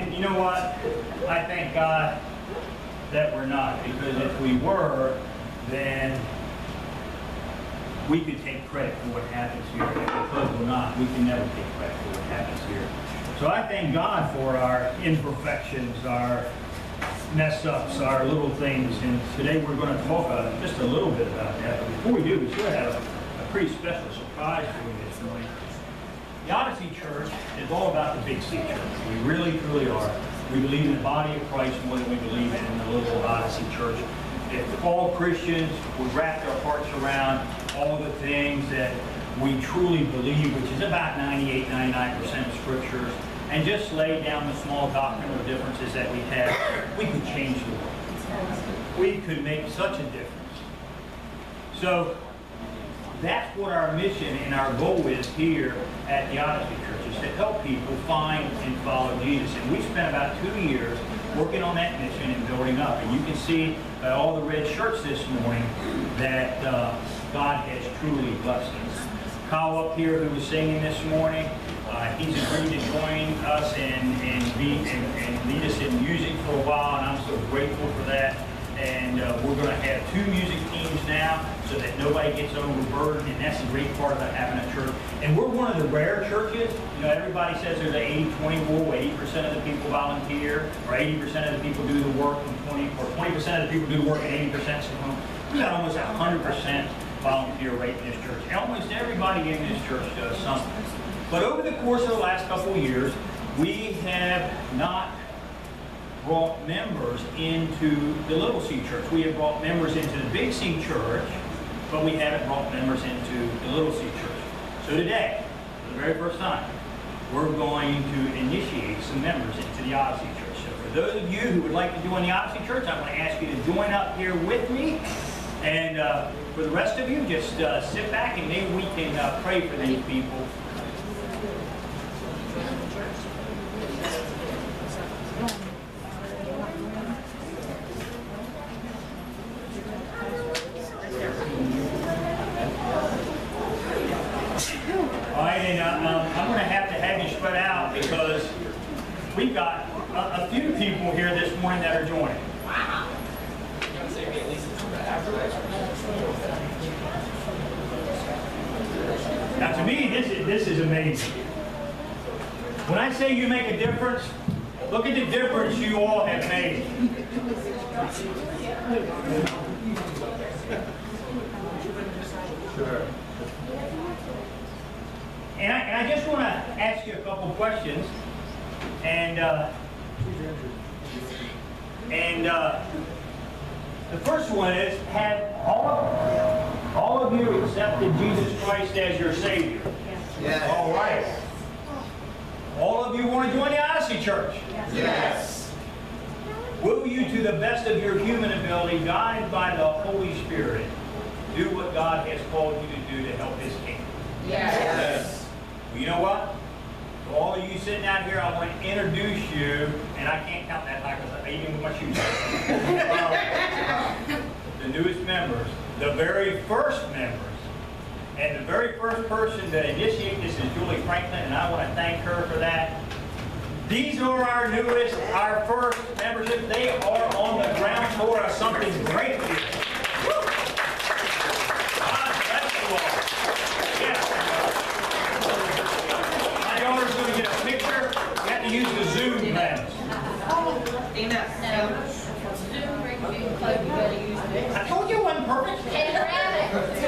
And you know what? I thank God that we're not, because if we were, then we could take credit for what happens here. Because we're not, we can never take credit for what happens here. So I thank God for our imperfections, our mess ups, our little things. And today we're going to talk uh, just a little bit about that. But before we do, we still have a, a pretty special surprise for you this morning. The Odyssey Church is all about the Big C Church. We really, truly are. We believe in the body of Christ more than we believe in the little Odyssey Church. If all Christians would wrap their hearts around all the things that we truly believe, which is about 98, 99% of scriptures, and just lay down the small doctrinal differences that we have, we could change the world. We could make such a difference. So that's what our mission and our goal is here at the Odyssey Church, is to help people find and follow Jesus. And we spent about two years working on that mission and building up. And you can see by all the red shirts this morning that uh, God has truly blessed us. Kyle up here who was singing this morning, uh, he's agreed to join us and, and, be, and, and lead us in music for a while, and I'm so grateful for that. And uh, we're going to have two music teams now so that nobody gets overburdened, and that's the great part about having a church. And we're one of the rare churches. You know, everybody says there's an 80-20 rule, 80% of the people volunteer, or 80% of the people do the work, and 20 or 20% of the people do the work, and 80% stay home. We got almost 100% volunteer rate in this church. And almost everybody in this church does something. But over the course of the last couple of years, we have not brought members into the Little C Church. We have brought members into the Big C Church, but we haven't brought members into the Little C Church. So today, for the very first time, we're going to initiate some members into the Odyssey Church. So for those of you who would like to join the Odyssey Church, I want to ask you to join up here with me. And uh, for the rest of you, just uh, sit back and maybe we can uh, pray for these people All right, and uh, um, I'm going to have to have you spread out because we've got a, a few people here this morning that are joining. Now, to me, this is, this is amazing. When I say you make a difference, look at the difference you all have made. Sure. And I, and I just want to ask you a couple questions. And, uh, and uh, the first one is, have all of, all of you accepted Jesus Christ as your Savior? Yes. All right. All of you want to join the Odyssey Church? Yes. Will you, to the best of your human ability, guided by the Holy Spirit, do what God has called you to do to help His kingdom? Yes. Well, you know what? To all of you sitting out here, I want to introduce you, and I can't count that high because I even with my shoes. the newest members, the very first members, and the very first person that initiated this is Julie Franklin, and I want to thank her for that. These are our newest, our first membership. They are on the ground floor of something great here. Woo! God bless you all. Yes. My daughter's going to get a picture. You have to use the Zoom lens. I told you it wasn't perfect.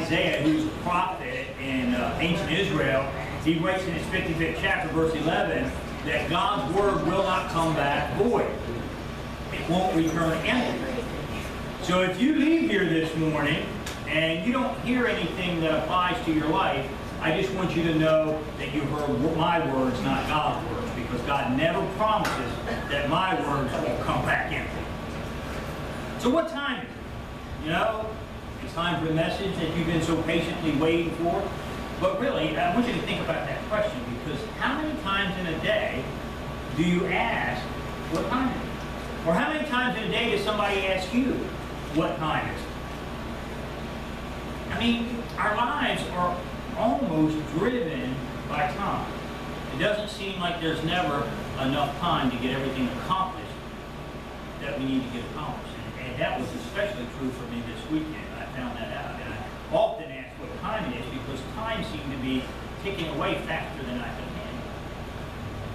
Isaiah, who's a prophet in uh, ancient Israel, he writes in his 55th chapter, verse 11, that God's Word will not come back void. It won't return empty. So if you leave here this morning and you don't hear anything that applies to your life, I just want you to know that you heard my words, not God's words, because God never promises that my words will come back empty. So what time is it? You know, time for the message that you've been so patiently waiting for. But really, I want you to think about that question because how many times in a day do you ask what time it is? Or how many times in a day does somebody ask you what time is it? I mean, our lives are almost driven by time. It doesn't seem like there's never enough time to get everything accomplished that we need to get accomplished. And, and that was especially true for me this weekend. I found that out. And I often ask what time it is because time seemed to be ticking away faster than I could handle.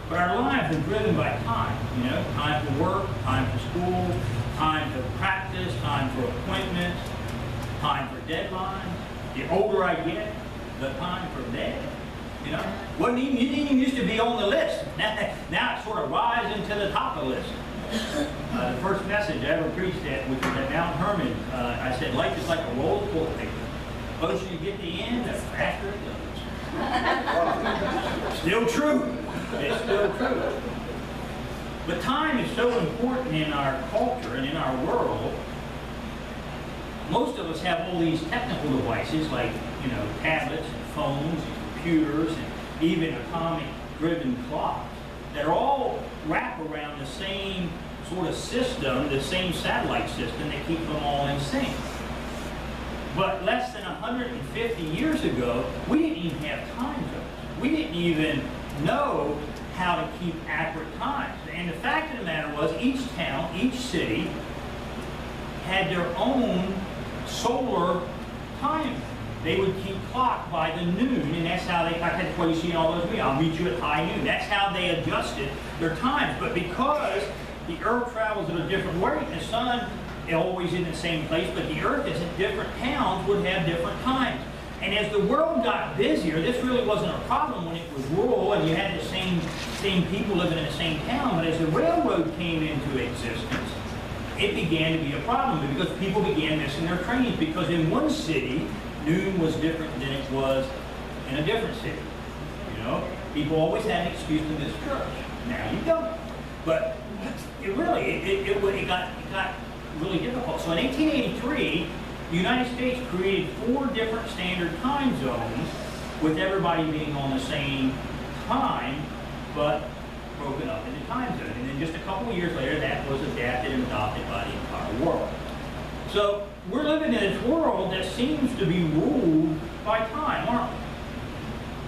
But our lives are driven by time, you know, time for work, time for school, time for practice, time for appointments, time for deadlines. The older I get, the time for bed. You know, wasn't even, you didn't even used to be on the list. Now, now it's sort of rising to the top of the list. Uh, the first message I ever preached at, which was at Mount Hermon, uh, I said, life is like a roll of closer you get to the end, the faster it goes. Still true. It's still true. But time is so important in our culture and in our world. Most of us have all these technical devices like, you know, tablets and phones and computers and even atomic-driven clocks that are all wrap around the same sort of system, the same satellite system that keep them all in sync. But less than 150 years ago, we didn't even have time zones. We didn't even know how to keep accurate times. And the fact of the matter was, each town, each city, had their own solar time. They would keep clock by the noon, and that's how they, that's why you see all those, I'll meet you at high noon. That's how they adjusted their times. But because the earth travels at a different rate, the sun always in the same place, but the earth is in different towns would have different times. And as the world got busier, this really wasn't a problem when it was rural and you had the same, same people living in the same town, but as the railroad came into existence, it began to be a problem because people began missing their trains because in one city, noon was different than it was in a different city. You know, people always had an excuse to miss church. Now you don't. But it really, it, it, it, it got, it got really difficult. So in 1883, the United States created four different standard time zones with everybody being on the same time, but broken up into time zones. And then just a couple years later, that was adapted and adopted by the entire world. So we're living in this world that seems to be ruled by time, aren't we?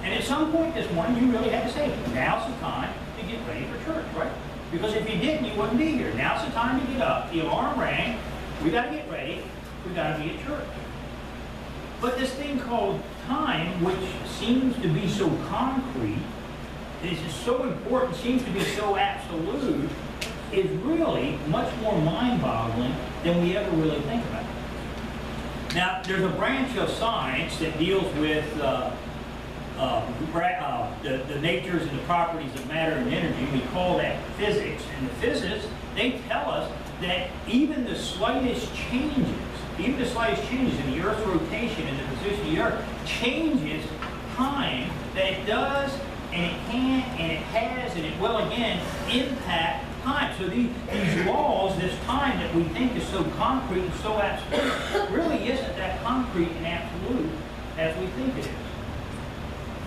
And at some point this morning, you really had to say, now's the time to get ready for church, right? Because if you didn't, you wouldn't be here. Now's the time to get up. The alarm rang. We got to get ready. We got to be at church. But this thing called time, which seems to be so concrete, is so important, seems to be so absolute, is really much more mind-boggling than we ever really think about. Now, there's a branch of science that deals with uh, uh, uh, the, the natures and the properties of matter and energy. We call that physics. And the physicists, they tell us that even the slightest changes, even the slightest changes in the Earth's rotation and the position of the Earth changes time that it does and it can and it has and it will again impact time. So these, these laws, this time that we think is so concrete and so absolute, really isn't that concrete and absolute as we think it is.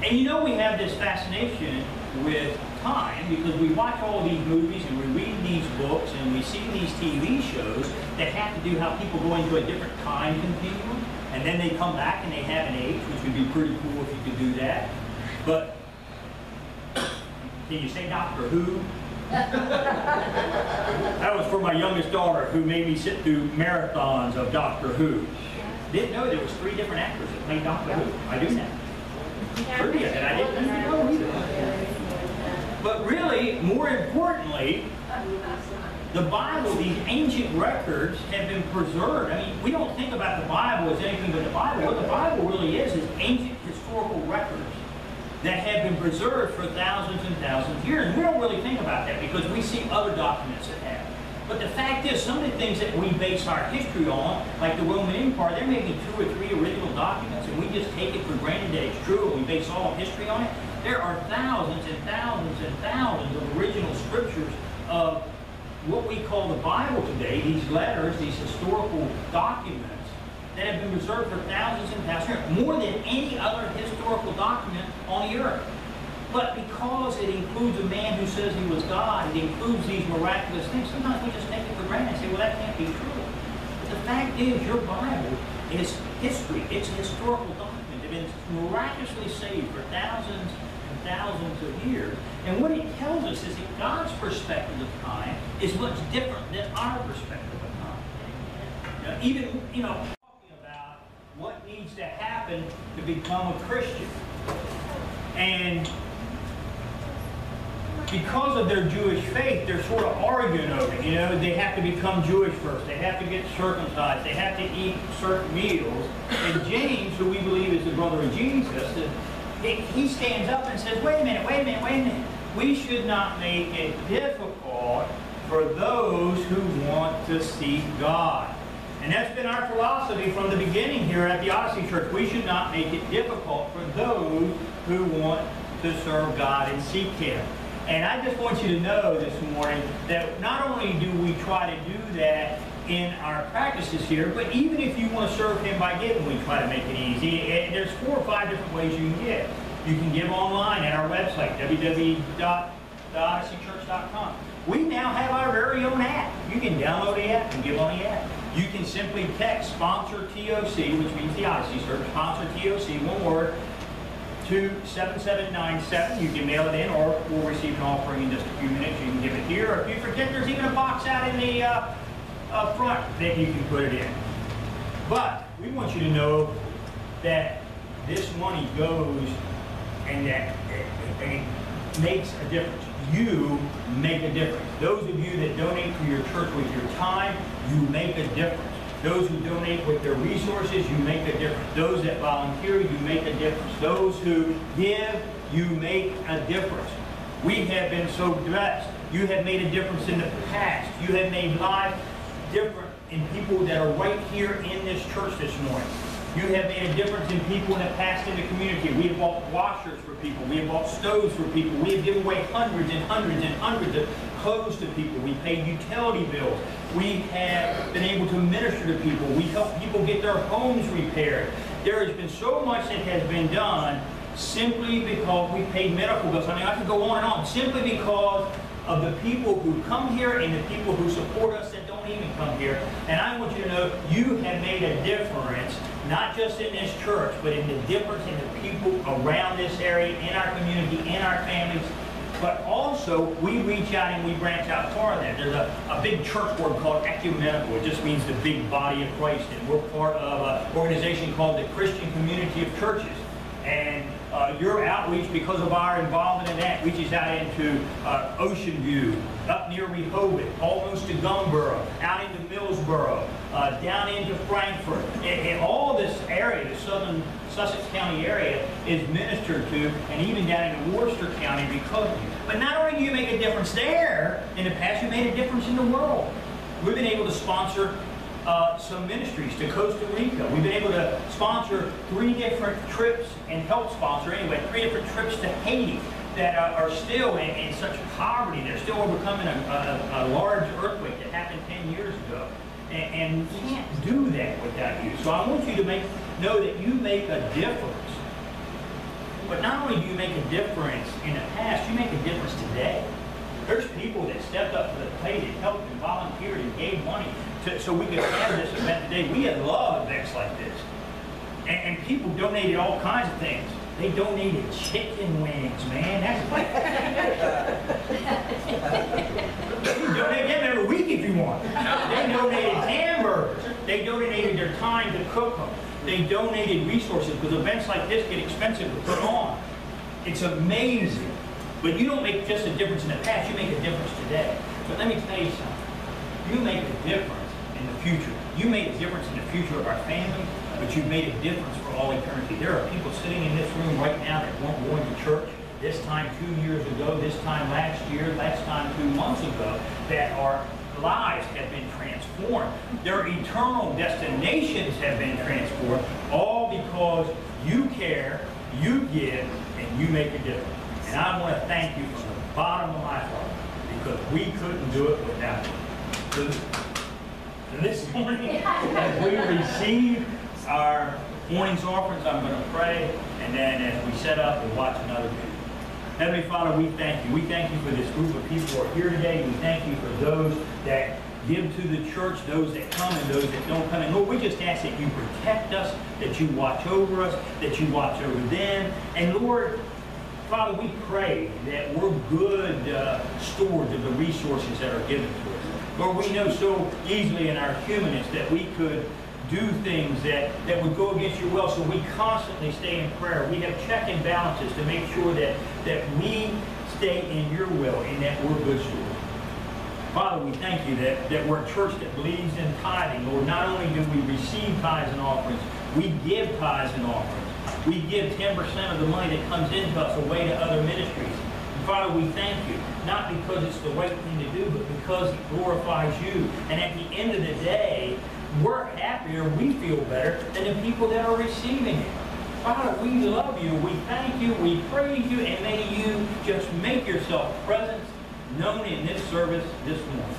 And you know we have this fascination with time because we watch all these movies and we read these books and we see these TV shows that have to do how people go into a different time continuum and then they come back and they have an age, which would be pretty cool if you could do that. But can you say Doctor Who? that was for my youngest daughter who made me sit through marathons of Doctor Who. Didn't know there was three different actors that played Doctor Who. I do now. That I didn't. But really, more importantly, the Bible, these ancient records have been preserved. I mean, we don't think about the Bible as anything but the Bible. What the Bible really is is ancient historical records that have been preserved for thousands and thousands of years. And we don't really think about that because we see other documents that have. But the fact is, some of the things that we base our history on, like the Roman Empire, there may be two or three original documents, and we just take it for granted that it's true, and we base all history on it. There are thousands and thousands and thousands of original scriptures of what we call the Bible today, these letters, these historical documents, that have been preserved for thousands and thousands of years, more than any other historical document on the earth. But because it includes a man who says he was God, it includes these miraculous things, sometimes we just take it for granted and say, well, that can't be true. But the fact is, your Bible is history. It's a historical document. It's been miraculously saved for thousands and thousands of years. And what it tells us is that God's perspective of time is much different than our perspective of time. Know, even, you know, talking about what needs to happen to become a Christian. And because of their Jewish faith, they're sort of arguing over it. You know, they have to become Jewish first. They have to get circumcised. They have to eat certain meals. And James, who we believe is the brother of Jesus, he stands up and says, wait a minute, wait a minute, wait a minute. We should not make it difficult for those who want to seek God. And that's been our philosophy from the beginning here at the Odyssey Church. We should not make it difficult for those who want to serve God and seek Him. And I just want you to know this morning that not only do we try to do that in our practices here, but even if you want to serve Him by giving, we try to make it easy. And there's four or five different ways you can give. You can give online at our website, www.odysseychurch.com. We now have our very own app. You can download the app and give on the app. You can simply text sponsor TOC, which means the Odyssey Church, sponsor TOC, one word, 7797. You can mail it in or we'll receive an offering in just a few minutes. You can give it here. Or if you forget, there's even a box out in the uh, front that you can put it in. But we want you to know that this money goes and that it, it makes a difference. You make a difference. Those of you that donate to your church with your time, you make a difference. Those who donate with their resources, you make a difference. Those that volunteer, you make a difference. Those who give, you make a difference. We have been so blessed. You have made a difference in the past. You have made life different in people that are right here in this church this morning. You have made a difference in people in the past in the community. We have bought washers for people. We have bought stoves for people. We have given away hundreds and hundreds and hundreds of clothes to people. We paid utility bills. We have been able to minister to people. We help people get their homes repaired. There has been so much that has been done simply because we paid medical bills. I mean, I could go on and on. Simply because of the people who come here and the people who support us that don't even come here. And I want you to know you have made a difference, not just in this church, but in the difference in the people around this area, in our community, in our families. But also, we reach out and we branch out farther. There's a, a big church word called ecumenical. It just means the big body of Christ. And we're part of an organization called the Christian Community of Churches. And uh, your outreach, because of our involvement in that, reaches out into uh, Ocean View, up near Rehoboth, almost to Gumboro, out into Millsboro, uh, down into Frankford. And, and all this area, the southern Sussex County area, is ministered to, and even down into Worcester County because of you. But not only do you make a difference there, in the past you made a difference in the world. We've been able to sponsor uh, some ministries to Costa Rica. We've been able to sponsor three different trips and help sponsor anyway, three different trips to Haiti that are, are still in, in such poverty. They're still overcoming a, a, a large earthquake that happened 10 years ago. And, and we can't do that without you. So I want you to make know that you make a difference. But not only do you make a difference in the past, you make a difference today. There's people that stepped up to the plate and helped and volunteered and gave money to, so we could have this event today. We had love events like this. And, and people donated all kinds of things. They donated chicken wings, man. That's you can donate them every week if you want. They donated hamburgers. They donated their time to cook them. They donated resources because events like this get expensive to put on. It's amazing. But you don't make just a difference in the past, you make a difference today. But let me tell you something. You make a difference in the future. You made a difference in the future of our family, but you made a difference for all eternity. There are people sitting in this room right now that weren't going to church this time two years ago, this time last year, last time two months ago, that our lives have been transformed. Their eternal destinations have been transformed, all because you care, you give, and you make a difference. And I want to thank you from the bottom of my heart because we couldn't do it without you. This morning, as we receive our morning's offerings, I'm going to pray, and then as we set up, we'll watch another video. Heavenly Father, we thank you. We thank you for this group of people who are here today. We thank you for those that give to the church, those that come and those that don't come. And Lord, we just ask that you protect us, that you watch over us, that you watch over them. And Lord, Father, we pray that we're good uh, stewards of the resources that are given to us. Lord, we know so easily in our humanness that we could do things that, that would go against your will, so we constantly stay in prayer. We have check and balances to make sure that, that we stay in your will and that we're good stewards. Father, we thank you that, that we're a church that believes in tithing. Lord, not only do we receive tithes and offerings, we give tithes and offerings. We give 10% of the money that comes into us away to other ministries. And Father, we thank you, not because it's the right thing to do, but because it glorifies you. And at the end of the day, we're happier, we feel better than the people that are receiving it. Father, we love you, we thank you, we praise you, and may you just make yourself present, known in this service this morning.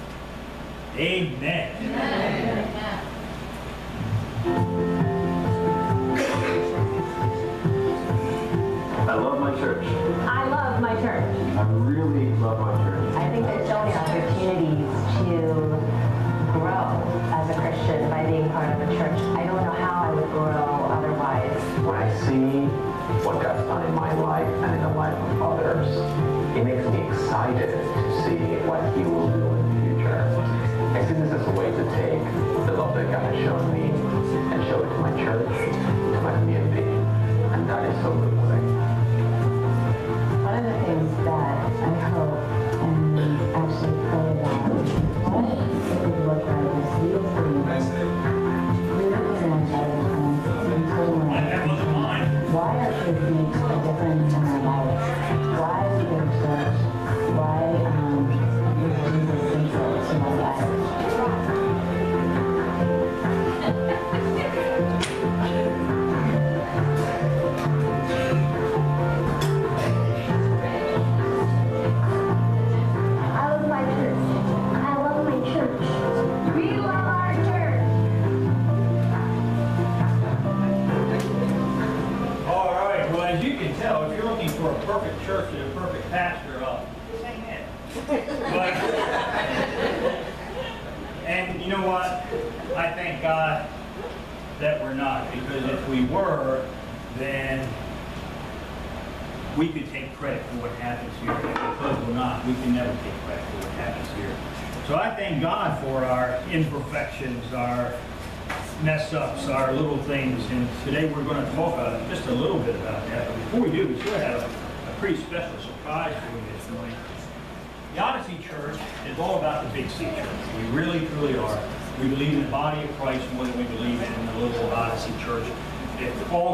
Amen. I love my church. Really love my church. I think there's so many opportunities to grow as a Christian by being part of a church. I don't know how I would grow otherwise. When I see what God's done in my life and in the life of others, it makes me excited to see what He will do in the future. I see this as a way to take the love that God has shown me and show it to my church, to my community, and that is so rewarding.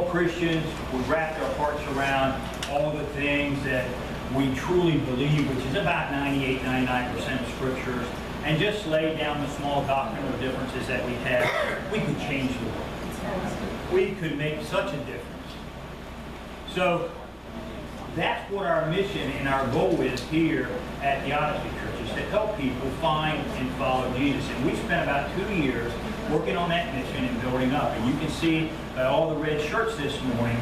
Christians would wrap their hearts around all the things that we truly believe, which is about 98, 99% of scriptures, and just lay down the small doctrinal differences that we have, we could change the world. We could make such a difference. So that's what our mission and our goal is here at the Odyssey Church, is to help people find and follow Jesus. And we spent about two years working on that mission and building up. And you can see by all the red shirts this morning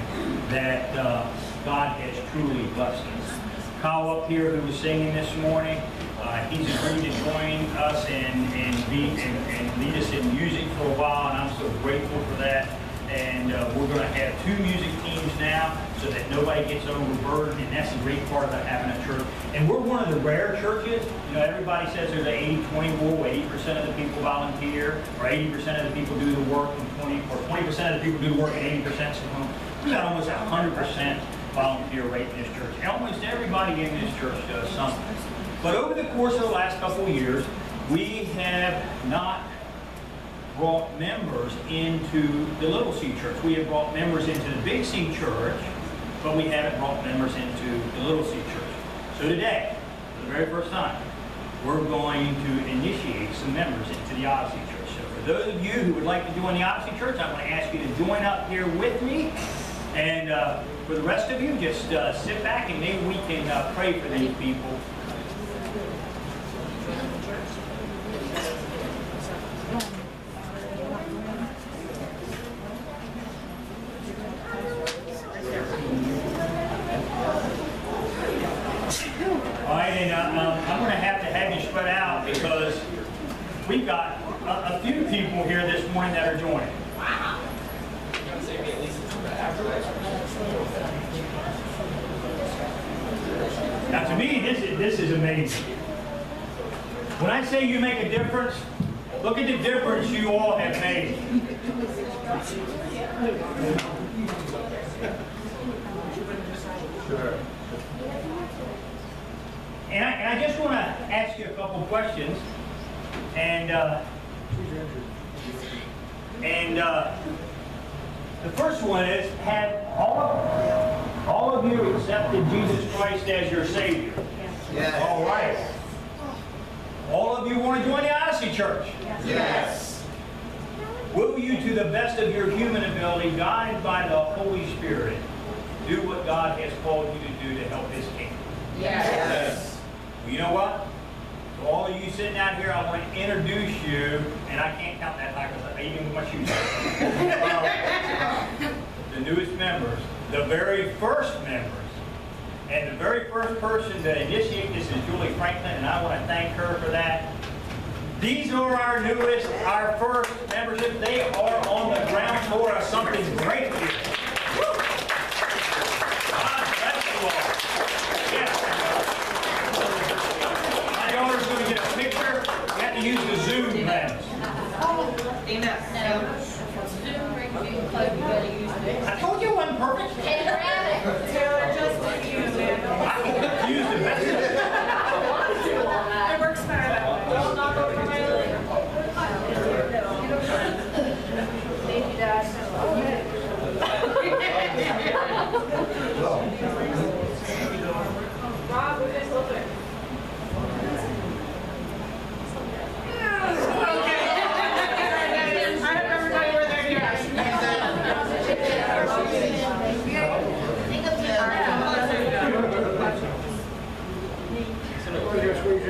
that uh, God has truly blessed us. Kyle up here who was singing this morning, uh, he's agreed to join us and, and, be, and, and lead us in music for a while, and I'm so grateful for that. And uh, we're going to have two music teams now so that nobody gets overburdened, and that's the great part about having a church. And we're one of the rare churches. You know, everybody says there's an 80-20 rule, 80% of the people volunteer, or 80% of the people do the work, and 20, or 20% of the people do the work, and 80% stay home. We got almost 100% volunteer rate in this church. Almost everybody in this church does something. But over the course of the last couple of years, we have not brought members into the Little C Church. We have brought members into the Big C Church, but we haven't brought members into the Little C Church. So today, for the very first time, we're going to initiate some members into the Odyssey Church. So for those of you who would like to join the Odyssey Church, I want to ask you to join up here with me. And uh, for the rest of you, just uh, sit back and maybe we can uh, pray for these people.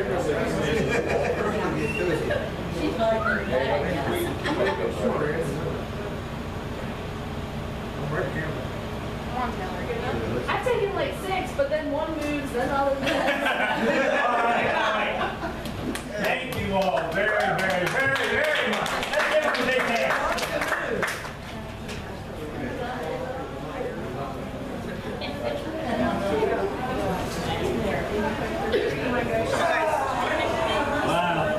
Come on, Taylor. I've taken like six, but then one moves, then other moves. All right, all right. Thank you all very, very, very, very much. Let's give them a big hand. Wow.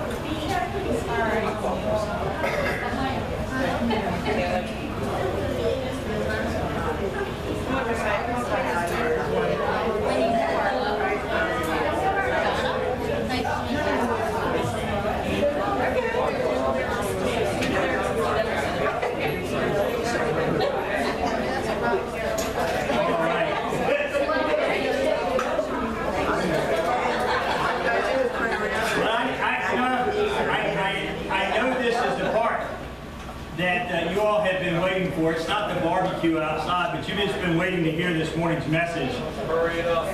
you outside, but you've just been waiting to hear this morning's message. Hurry it up.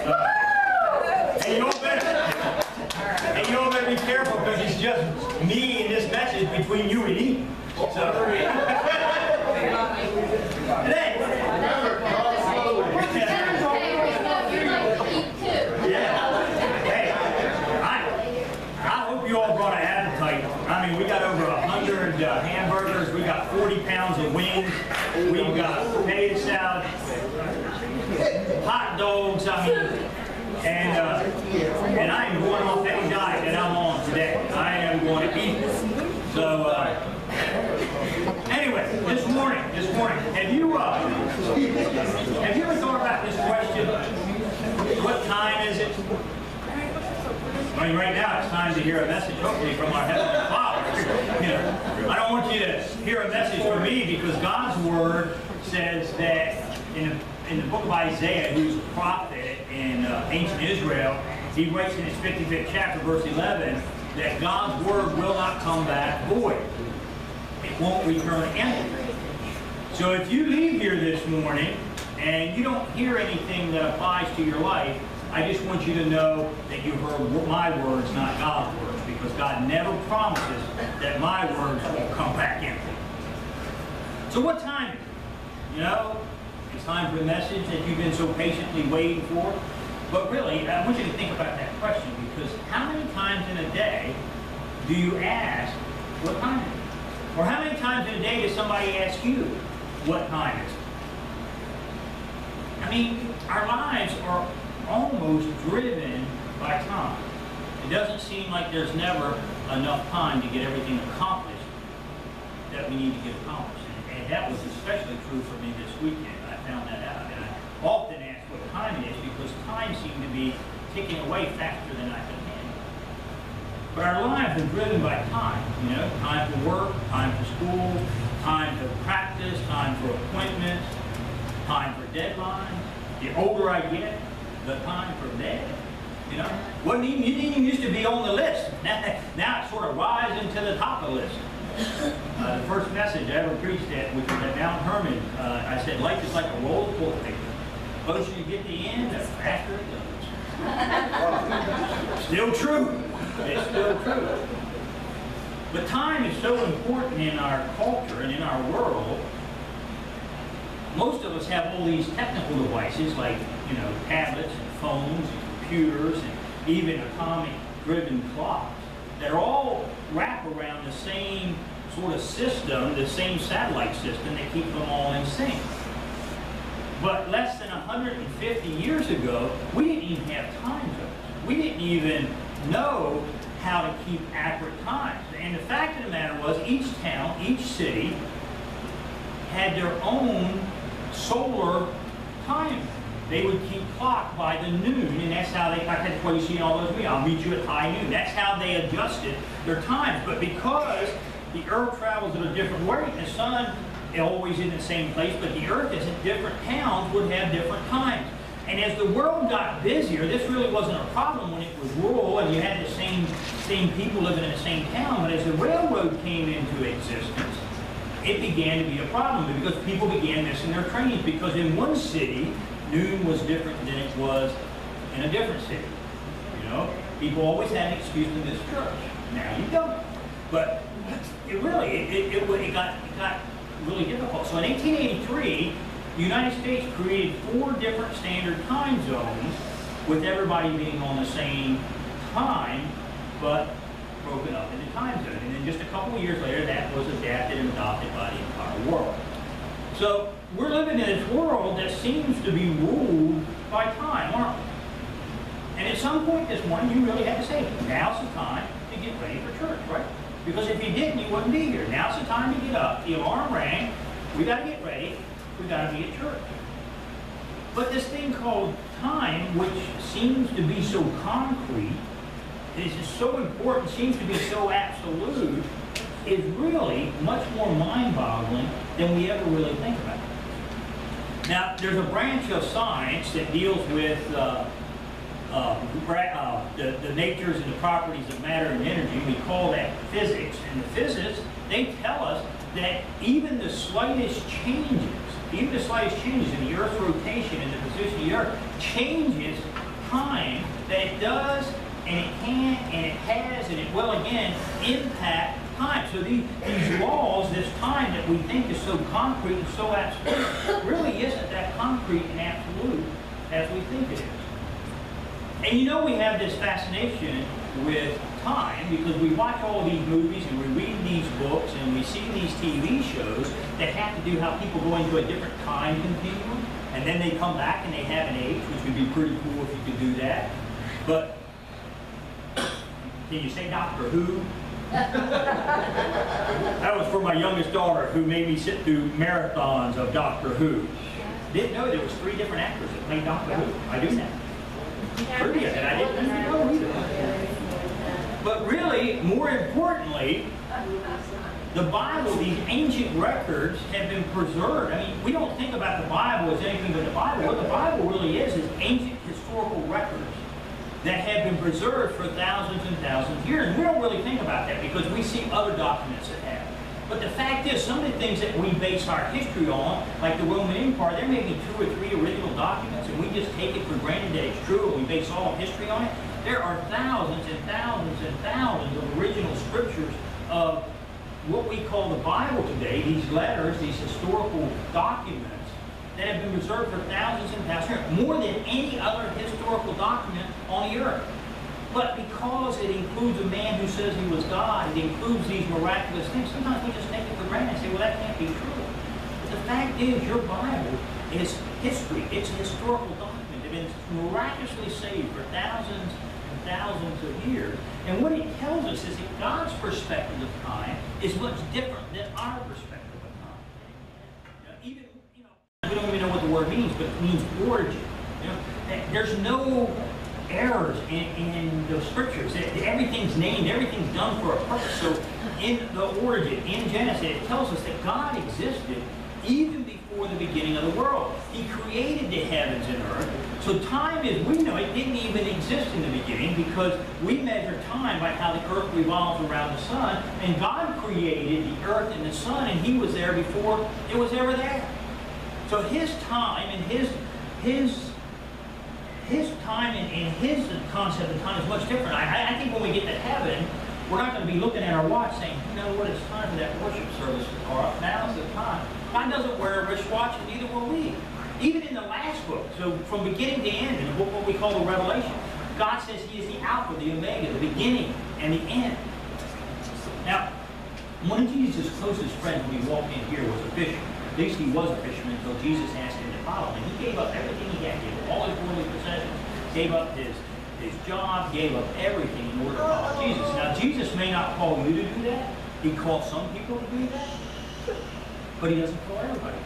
Hey, you all better, hey, you all better be careful because it's just me and this message between you and me. So, yeah. Hey, I, I hope you all brought an appetite. I mean, we got over a hundred uh, hamburgers, we got 40 pounds of wings, we've got potato salad, hot dogs, I mean, and, uh, and I am going off any diet that I'm on today. I am going to eat. So, uh, anyway, this morning, this morning, have you, uh, have you ever thought about this question? What time is it? I mean, right now, it's time to hear a message, hopefully, from our Heavenly Father. You know, I don't want you to hear a message from me because God's Word says that in in the book of Isaiah, who's a prophet in uh, ancient Israel, he writes in his 55th chapter, verse 11, that God's Word will not come back void. It won't return empty. So if you leave here this morning and you don't hear anything that applies to your life, I just want you to know that you heard my words, not God's words, because God never promises that my words will come back empty. So what time is it? You know, time for the message that you've been so patiently waiting for. But really, I want you to think about that question because how many times in a day do you ask what time it is? Or how many times in a day does somebody ask you what time is it? I mean, our lives are almost driven by time. It doesn't seem like there's never enough time to get everything accomplished that we need to get accomplished. And, and that was especially true for me this weekend. Found that out. And I often ask what time is because time seemed to be ticking away faster than I could handle. But our lives are driven by time, you know, time for work, time for school, time for practice, time for appointments, time for deadlines. The older I get, the time for bed. You know, wasn't even, you didn't even used to be on the list. Now, now it's sort of rising to the top of the list. Uh, the first message I ever preached at, which was at Mount Hermon, uh, I said, life is like a roll of. The closer you get to the end, the faster it goes. Still true. It's still true. But time is so important in our culture and in our world. Most of us have all these technical devices like, you know, tablets and phones and computers and even atomic-driven clocks that are all wrap around the same sort of system, the same satellite system that keeps them all in sync. But less than 150 years ago, we didn't even have time zones. We didn't even know how to keep accurate times. And the fact of the matter was, each town, each city, had their own solar time. They would keep clock by the noon, and that's how they, that's why you see all those, I'll meet you at high noon. That's how they adjusted their times. But because the earth travels at a different rate, the sun always in the same place, but the earth is in different towns would have different times. And as the world got busier, this really wasn't a problem when it was rural and you had the same, same people living in the same town, but as the railroad came into existence, it began to be a problem because people began missing their trains because in one city, noon was different than it was in a different city. You know, people always had an excuse to miss church. Now you don't. But it really, it, it, it, got, it got really difficult. So in 1883, the United States created four different standard time zones with everybody being on the same time, but broken up into time zones. And then just a couple of years later, that was adapted and adopted by the entire world. So we're living in this world that seems to be ruled by time, aren't we? And at some point this morning, you really had to say, now's the time to get ready for church, right? Because if you didn't, you wouldn't be here. Now's the time to get up. The alarm rang. We got to get ready. We got to be at church. But this thing called time, which seems to be so concrete, is so important, seems to be so absolute, is really much more mind-boggling than we ever really think about. Now, there's a branch of science that deals with uh, uh, uh, the, the natures and the properties of matter and energy. We call that physics. And the physics, they tell us that even the slightest changes even the slightest changes in the Earth's rotation and the position of the Earth changes time that it does and it can and it has and it will again impact time. So these, these laws, this time that we think is so concrete and so absolute, really isn't that concrete and absolute as we think it is. And you know we have this fascination with time because we watch all these movies and we read these books and we see these TV shows that have to do how people go into a different time continuum and then they come back and they have an age, which would be pretty cool if you could do that. But can you say Doctor Who? That was for my youngest daughter who made me sit through marathons of Doctor Who. Didn't know there was three different actors that played Doctor Who. I do now. Trivia I didn't know either. But really, more importantly, the Bible, these ancient records have been preserved. I mean, we don't think about the Bible as anything but the Bible. What the Bible really is is ancient historical records that have been preserved for thousands and thousands of years. And we don't really think about that because we see other documents that have. But the fact is, some of the things that we base our history on, like the Roman Empire, there may be two or three original documents, and we just take it for granted that it's true, and we base all history on it. There are thousands and thousands and thousands of original scriptures of what we call the Bible today, these letters, these historical documents, that have been preserved for thousands and thousands of years, more than any other historical document on the earth. But because it includes a man who says he was God, it includes these miraculous things, sometimes we just take it for granted and say, well, that can't be true. But the fact is, your Bible is history. It's a historical document. It's been miraculously saved for thousands and thousands of years. And what it tells us is that God's perspective of time is much different than our perspective of time. Know, even, you know, we don't even know what the word means, but it means origin. You know, there's no errors in, in the scriptures. Everything's named, everything's done for a purpose. So in the origin, in Genesis, it tells us that God existed even before the beginning of the world. He created the heavens and earth. So time is, we know it didn't even exist in the beginning because we measure time by how the earth revolves around the sun. And God created the earth and the sun and he was there before it was ever there. So his time and his his his time and, and his concept of time is much different. I, I- think when we get to heaven, we're not going to be looking at our watch saying, you know what, it's time for that worship service. Or now's the time. God doesn't wear a wristwatch, and neither will we. Even in the last book, so from beginning to end, in what we call the Revelation, God says He is the Alpha, the Omega, the beginning and the end. Now, one of Jesus' closest friends when he walked in here was a fisherman. At least he was a fisherman until Jesus asked him to follow him. He gave up everything he had, gave his worldly possessions, gave up his, his job, gave up everything in order to follow Jesus. Now, Jesus may not call you to do that. He calls some people to do that. But he doesn't call everybody.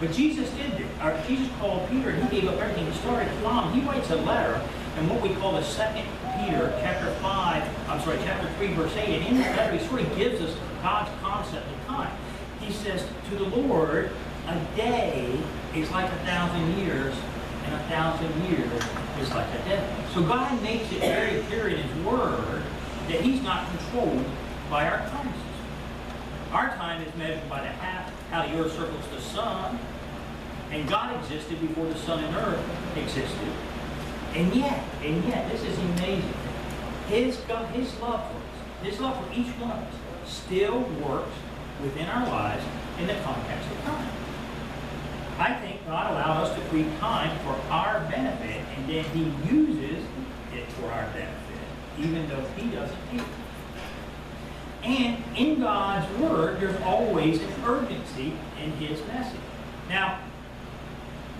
But Jesus did it. Or Jesus called Peter and he gave up everything. He started from. He writes a letter in what we call the second Peter chapter 5, I'm sorry, chapter 3, verse 8. And in that letter he sort of gives us God's concept of time. He says, to the Lord, a day is like a thousand years, and a thousand years is like a day. So God makes it very clear in his word that he's not controlled by our time system. Our time is measured by the half, how the earth circles the sun, and God existed before the sun and earth existed. And yet, and yet, this is amazing. His God, His love for us, His love for each one of us, still works within our lives in the context of time. I think God allowed us to create time for our benefit, and then He uses it for our benefit, even though He doesn't either. And in God's Word, there's always an urgency in His message. Now,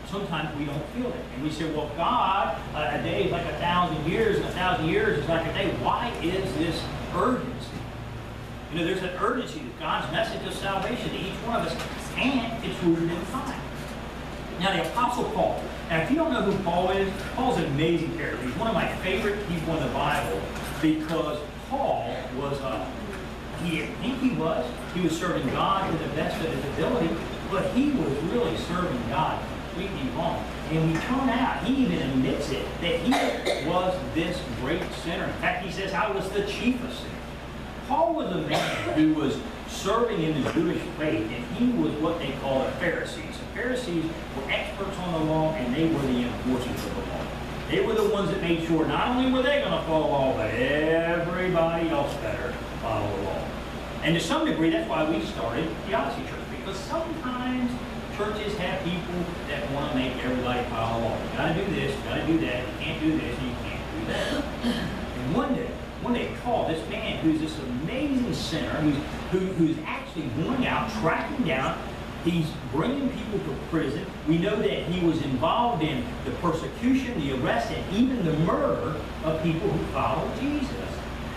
sometimes we don't feel it. And we say, well, God, a, a day is like a thousand years, and a thousand years is like a day. Why is this urgency? You know, there's an urgency to God's message of salvation to each one of us, and it's rooted in time. Now, the Apostle Paul. Now, if you don't know who Paul is, Paul's an amazing character. He's one of my favorite people in the Bible because Paul was, uh, he didn't think he was. He was serving God to the best of his ability, but he was really serving God completely wrong. And we turn out, he even admits it, that he was this great sinner. In fact, he says, I was the chief of sinners. Paul was a man who was serving in the Jewish faith, and he was what they called a Pharisee. So Pharisees were experts on the law and they were the enforcers of the law. They were the ones that made sure not only were they going to follow the law, but everybody else better follow the law. And to some degree, that's why we started the Odyssey Church, because sometimes churches have people that want to make everybody follow the law. You gotta do this, you gotta do that, you can't do this, and you can't do that. And one day, one they Paul, this man who's this amazing sinner, who's, who, who's actually going out, tracking down, he's bringing people to prison. We know that he was involved in the persecution, the arrest, and even the murder of people who follow Jesus.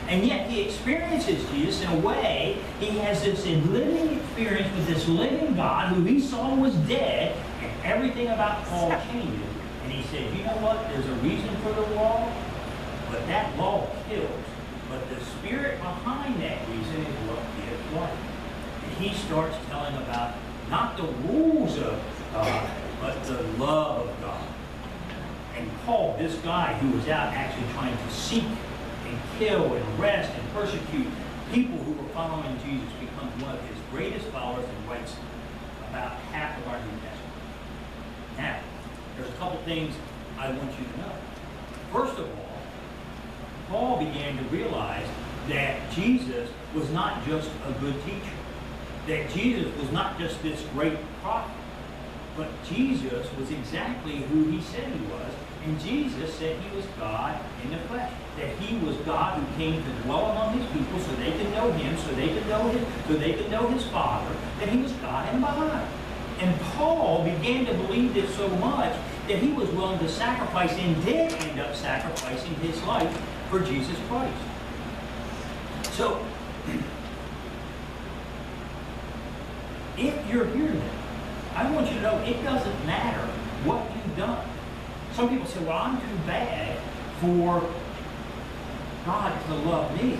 And yet he experiences Jesus in a way, he has this living experience with this living God who he saw was dead, and everything about Paul changes. And he said, you know what? There's a reason for the law, but that law kills. But the spirit behind that reason is what gives life. And he starts telling about not the rules of God, but the love of God. And Paul, this guy who was out actually trying to seek and kill and arrest and persecute people who were following Jesus becomes one of his greatest followers and writes about half of our New Testament. Now, there's a couple things I want you to know. First of all, Paul began to realize that Jesus was not just a good teacher, that Jesus was not just this great prophet, but Jesus was exactly who he said he was, and Jesus said he was God in the flesh. That he was God who came to dwell among his people so they could know him, so they could know his, so they could know his Father, that he was God in body. And Paul began to believe this so much that he was willing to sacrifice and did end up sacrificing his life for Jesus Christ. So, if you're here today, I want you to know it doesn't matter what you've done. Some people say, well, I'm too bad for God to love me.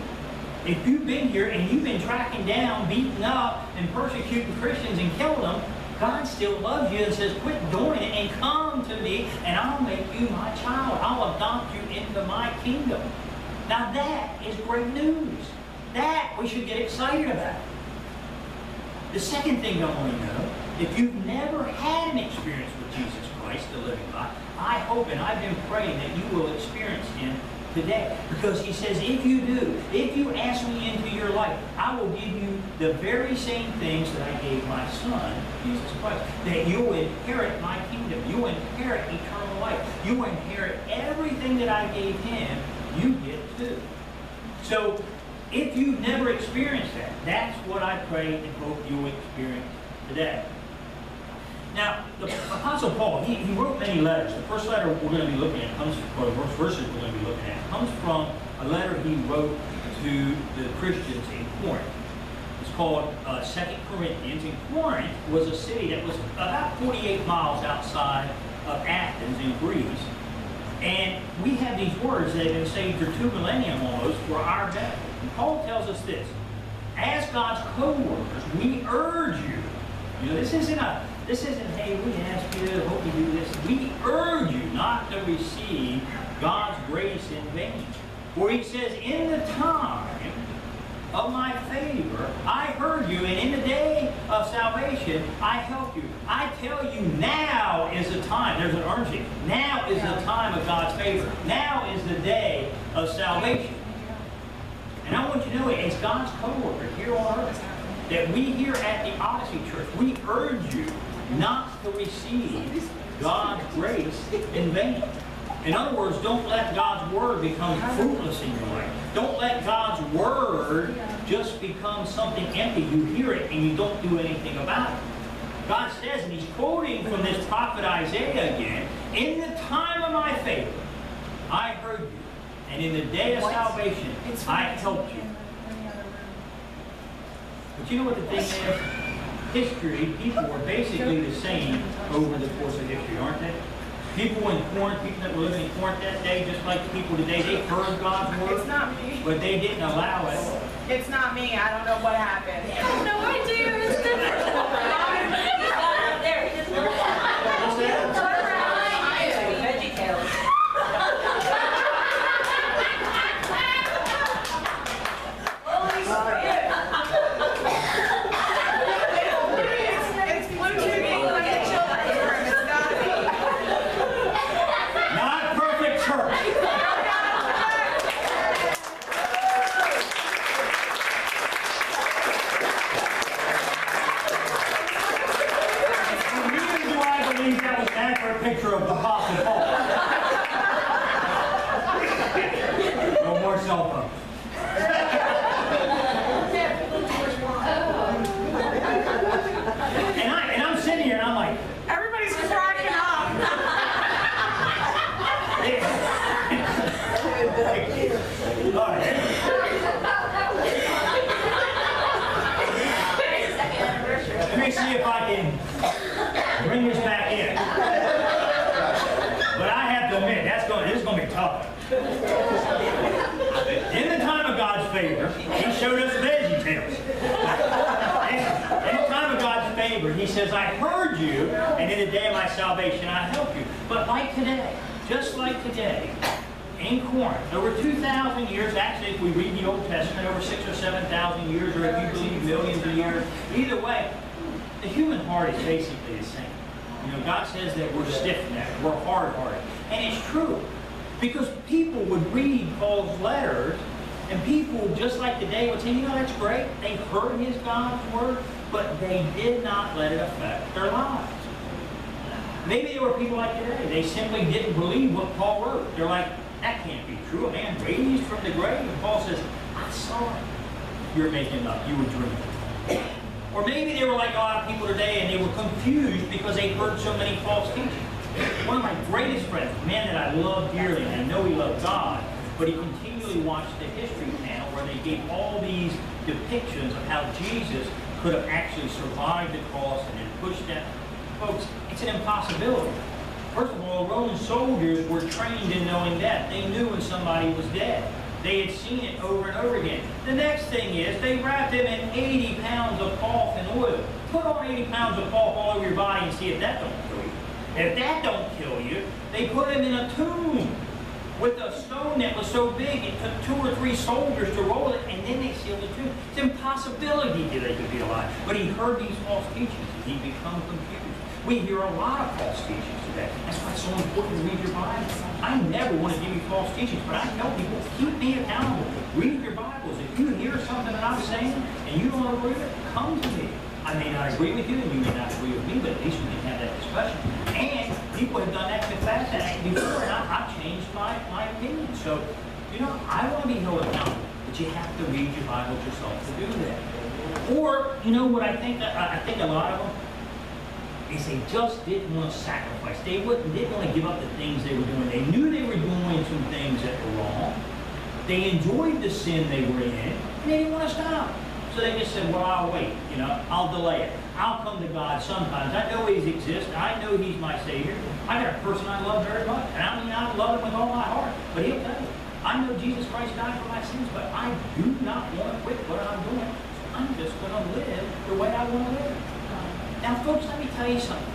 If you've been here and you've been tracking down, beating up, and persecuting Christians and killing them, God still loves you and says, quit doing it and come to me and I'll make you my child. I'll adopt you into my kingdom. Now that is great news. That we should get excited about. The second thing I want to know, if you've never had an experience with Jesus Christ, the living God, I hope and I've been praying that you will experience Him today. Because He says, if you do, if you ask me into your life, I will give you the very same things that I gave my Son, Jesus Christ. That you'll inherit my kingdom. You'll inherit eternal life. You inherit everything that I gave Him, you get too. So, if you've never experienced that, that's what I pray and hope you'll experience today. Now, the Apostle Paul, he, he wrote many letters. The first letter we're going to be looking at comes, or the first verses we're going to be looking at, comes from a letter he wrote to the Christians in Corinth. It's called uh, 2 Corinthians, and Corinth was a city that was about 48 miles outside of Athens in Greece. And we have these words that have been saved for two millennium almost for our benefit. And Paul tells us this, as God's co-workers, we urge you, you know, this isn't a, this isn't, hey, we ask you, hope you do this. We urge you not to receive God's grace in vain. For he says, in the time of my favor, I heard you, and in the day of salvation, I helped you. I tell you, now is the time. There's an urgency. Now is the time of God's favor. Now is the day of salvation. And I want you to know, as God's co-worker here on earth, that we here at the Odyssey Church, we urge you not to receive God's grace in vain. In other words, don't let God's word become fruitless in your life. Don't let God's word just become something empty. You hear it and you don't do anything about it. God says, and he's quoting from this prophet Isaiah again, in the time of my favor, I heard you. And in the day of salvation, I helped you. But you know what the thing is? History, people were basically the same over the course of history, aren't they? People in Corinth, people that were living in Corinth that day, just like the people today, they heard God's word, It's not me. but they didn't allow it. It's not me. I don't know what happened. No idea. It's different. There, he just looked What's that? VeggieTales. It's blue to me like a children. accurate picture of the Apostle Paul. No more cell phones. And I and I'm sitting here and I'm like, Everybody's cracking up. all right. Let me see if I can bring this back in. But I have to admit, that's going, this is going to be tough. In the time of God's favor, He showed us VeggieTales. In the time of God's favor, He says, I heard you, and in the day of my salvation, I help you. But like today, just like today, in Corinth, over 2,000 years, actually, if we read the Old Testament, over six or 7,000 years, or if you believe millions of years, either way, the human heart is basically the same. You know, God says that we're stiff-necked, we're hard-hearted. And it's true. Because people would read Paul's letters, and people, just like today, would say, you know, that's great. They heard his God's word, but they did not let it affect their lives. Maybe there were people like today. They simply didn't believe what Paul wrote. They're like, that can't be true. A man raised from the grave. And Paul says, I saw it. You're making up. You were dreaming. Or maybe they were like a lot of people today and they were confused because they heard so many false teachings. One of my greatest friends, a man that I love dearly, and I know he loved God, but he continually watched the History Channel where they gave all these depictions of how Jesus could have actually survived the cross and then pushed that. Folks, it's an impossibility. First of all, Roman soldiers were trained in knowing death. They knew when somebody was dead. They had seen it over and over again. The next thing is they wrapped him in 80 pounds of cloth and oil. Put on 80 pounds of cloth all over your body and see if that don't kill you. If that don't kill you, they put him in a tomb with a stone that was so big it took two or three soldiers to roll it, and then they sealed the tomb. It's impossibility that they could be alive. But he heard these false teachings, and he become confused. We hear a lot of false teachings today. That's why it's so important to read your Bible. I never want to give you false teachings, but I tell people, keep me accountable. Read your Bibles. If you hear something that I'm saying and you don't agree with it, come to me. I may not agree with you, and you may not agree with me, but at least we can have that discussion. And people have done that that that before, and I, I've changed my, my opinion. So, you know, I want to be held accountable, but you have to read your Bible yourself to do that. Or, you know what I think? I, I think a lot of them they just didn't want to sacrifice. They wouldn't, didn't want to give up the things they were doing. They knew they were doing some things that were wrong. They enjoyed the sin they were in, and they didn't want to stop. So they just said, well, I'll wait, you know, I'll delay it. I'll come to God sometimes. I know He's exists. I know He's my Savior. I got a person I love very much, and I mean, I love Him with all my heart. But He'll tell you, I know Jesus Christ died for my sins, but I do not want to quit what I'm doing. I'm just going to live the way I want to live. Now, folks, let me tell you something.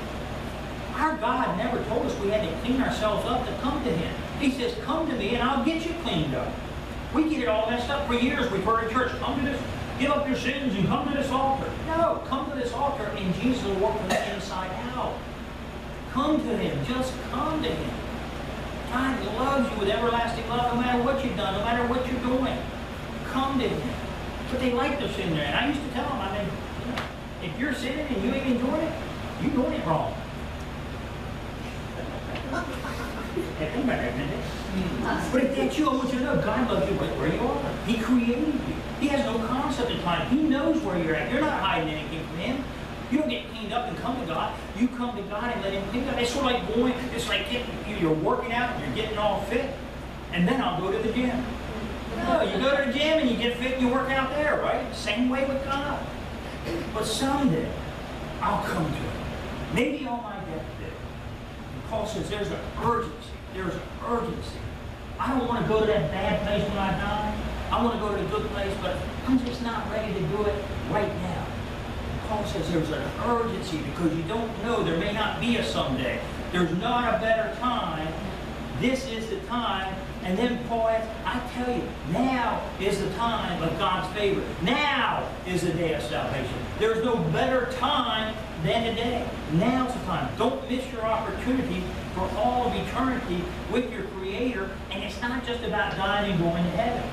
Our God never told us we had to clean ourselves up to come to Him. He says, come to me and I'll get you cleaned up. We get it all messed up for years. We've heard in church, come to this, give up your sins and come to this altar. No, come to this altar and Jesus will work from the inside out. Come to Him. Just come to Him. God loves you with everlasting love no matter what you've done, no matter what you're doing. Come to Him. But they like to sin there. And I used to tell them, I mean, if you're sinning and you ain't enjoying it, you're doing it wrong. But if that's you, I want you to know God loves you right where you are. He created you. He has no concept of time. He knows where you're at. You're not hiding anything from Him. You don't get cleaned up and come to God. You come to God and let Him clean you up. It's sort of like going, it's like getting, you're working out, you're getting all fit, and then I'll go to the gym. No, you go to the gym and you get fit and you work out there, right? Same way with God. But someday, I'll come to it. Maybe on my deathbed. And Paul says there's an urgency. There's an urgency. I don't want to go to that bad place when I die. I want to go to the good place, but I'm just not ready to do it right now. Paul says there's an urgency because you don't know. There may not be a someday. There's not a better time. This is the time. And then adds, I tell you, now is the time of God's favor. Now is the day of salvation. There's no better time than today. Now's the time. Don't miss your opportunity for all of eternity with your Creator. And it's not just about dying and going to heaven.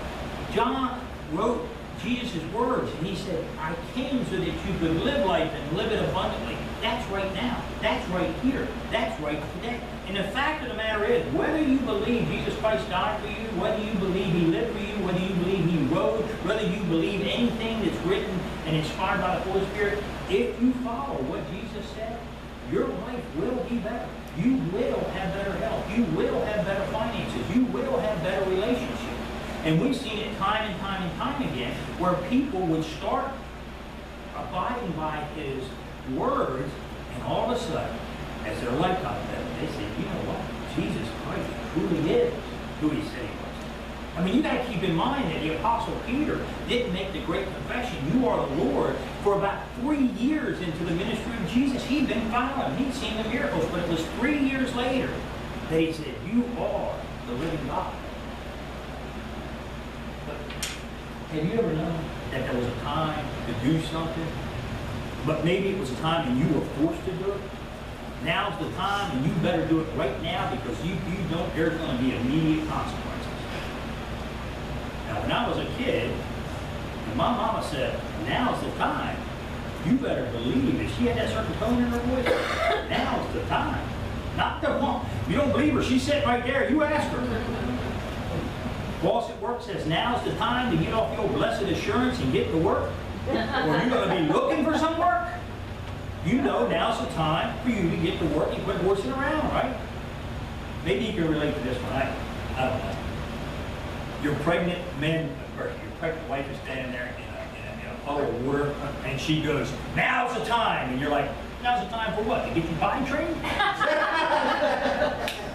John wrote Jesus' words, and he said, I came so that you could live life and live it abundantly. That's right now. That's right here. That's right today. And the fact of the matter is, whether you believe Jesus Christ died for you, whether you believe he lived for you, whether you believe he rose, whether you believe anything that's written and inspired by the Holy Spirit, if you follow what Jesus said, your life will be better. You will have better health. You will have better finances. You will have better relationships. And we've seen it time and time and time again where people would start abiding by his words, and all of a sudden, as their life got better, they say, you know what? Jesus Christ truly is who he said he was. I mean, you got to keep in mind that the Apostle Peter didn't make the great confession, you are the Lord, for about three years into the ministry of Jesus. He'd been following, he'd seen the miracles, but it was three years later that he said, you are the living God. Have you ever known that there was a time to do something, but maybe it was a time and you were forced to do it? Now's the time and you better do it right now because you, you don't, there's going to be immediate consequences. Now, when I was a kid, and my mama said, now's the time, you better believe if she had that certain tone in her voice, now's the time. Not the one. You don't believe her, she's sitting right there, you ask her. Boss at work says now's the time to get off your blessed assurance and get to work. Or you're going to be looking for some work. You know now's the time for you to get to work and quit horsing around, right? Maybe you can relate to this one. I, I don't know. Your pregnant men, or your pregnant wife is standing there in a, in a, in a puddle of water, and she goes, "Now's the time," and you're like, "Now's the time for what? To get you potty trained?"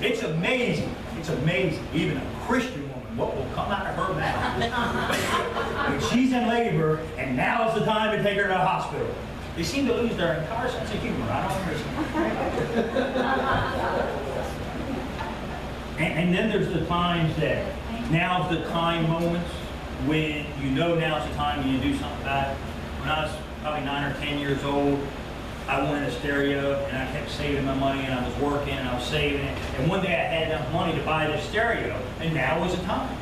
It's amazing. It's amazing. Even a Christian what will come out of her mouth when she's in labor, and now's the time to take her to the hospital. They seem to lose their entire sense of humor. I don't understand. And, and then there's the times that now's the time moments when you know now's the time and you do something about it. When I was probably nine or ten years old, I wanted a stereo and I kept saving my money and I was working and I was saving it. And one day I had enough money to buy the stereo and now was the time.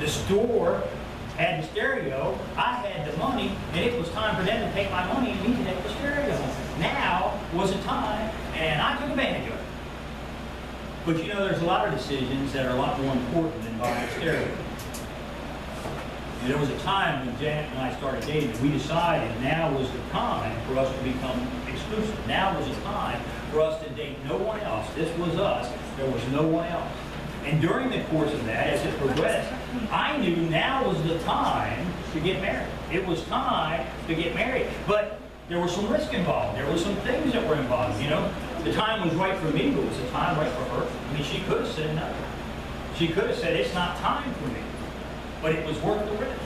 The store had the stereo, I had the money, and it was time for them to take my money and me to take the stereo. Now was the time and I took advantage of it. But you know, there's a lot of decisions that are a lot more important than buying a stereo. And there was a time when Janet and I started dating, and we decided now was the time for us to become exclusive. Now was the time for us to date no one else. This was us. There was no one else. And during the course of that, as it progressed, I knew now was the time to get married. It was time to get married. But there was some risk involved. There were some things that were involved, you know. The time was right for me, but was the time right for her? I mean, she could have said no. She could have said, it's not time for me. But it was worth the risk.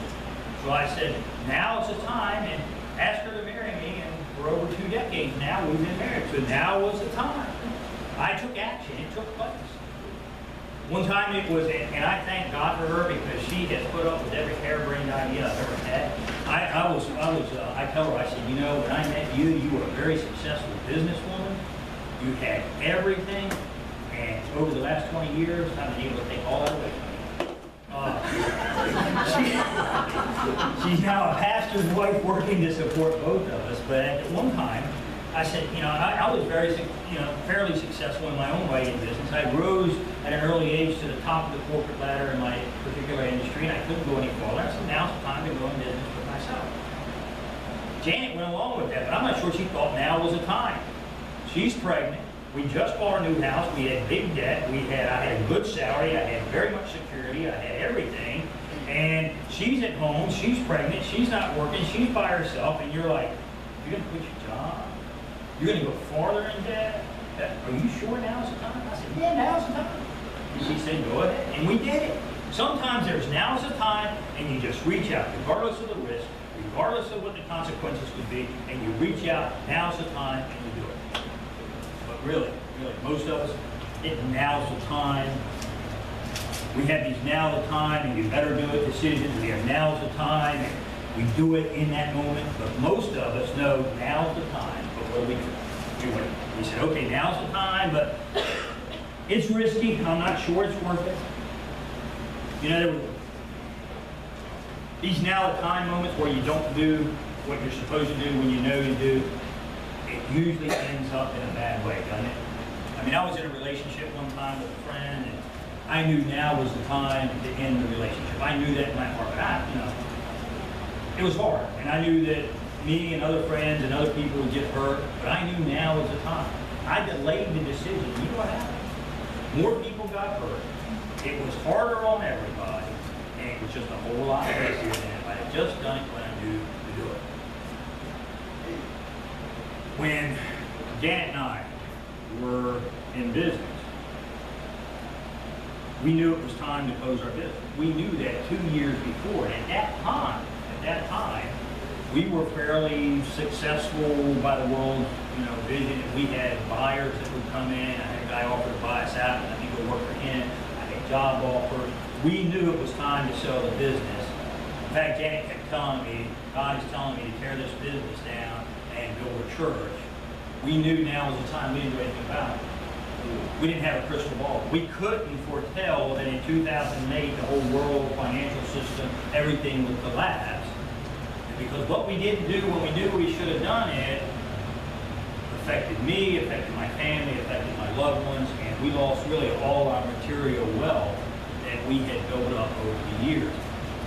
So I said, now is the time, and asked her to marry me, and for over two decades now, we've been married. So now was the time. I took action. It took place. One time it was, and I thank God for her because she has put up with every harebrained idea I've ever had. I, I was, I was, uh, I tell her, I said, you know, when I met you, you were a very successful businesswoman. You had everything, and over the last 20 years, I've been able to take all that away. She- she's now a pastor's wife working to support both of us, but at one time, I said, you know, I, I was very, you know, fairly successful in my own in business. I rose at an early age to the top of the corporate ladder in my particular industry, and I couldn't go any farther. I said, now's the time to go in business for myself. Janet went along with that, but I'm not sure she thought now was the time. She's pregnant. We just bought a new house. We had big debt. We had, I had a good salary. I had very much security. I had everything. And she's at home. She's pregnant. She's not working. She's by herself. And you're like, you're to quit your job? You're to go farther in debt? Are you sure now's the time? I said, yeah, now's the time. And she said, go ahead. And we did it. Sometimes there's now's the time, and you just reach out, regardless of the risk, regardless of what the consequences could be, and you reach out, now's the time, and you do it. Really, really, most of us, it now's the time. We have these now the time, and you better do it decisions, we have now's the time, and we do it in that moment, but most of us know now's the time, but what we do? Wait. We said, okay, now's the time, but it's risky, I'm not sure it's worth it. You know, these now the time moments where you don't do what you're supposed to do when you know you do. Usually ends up in a bad way, doesn't it? I mean, I was in a relationship one time with a friend, and I knew now was the time to end the relationship. I knew that in my heart, but I, you know, it was hard, and I knew that me and other friends and other people would get hurt, but I knew now was the time. I delayed the decision. You know what happened? More people got hurt. It was harder on everybody, and it was just a whole lot easier than if I had just done it when I knew to do it. When Janet and I were in business, we knew it was time to close our business. We knew that two years before, and at that time, at that time, we were fairly successful by the world, you know, vision. And We had buyers that would come in. I had a guy offer to buy us out, and let me go work for him. I had job offers. We knew it was time to sell the business. In fact, Janet kept telling me, God is telling me to tear this business down and build a church. We knew now was the time. We didn't do anything about it. We didn't have a crystal ball. We couldn't foretell that in 2008, the whole world financial system, everything would collapse. Because what we didn't do when we knew we should have done it affected me, affected my family, affected my loved ones, and we lost really all our material wealth that we had built up over the years.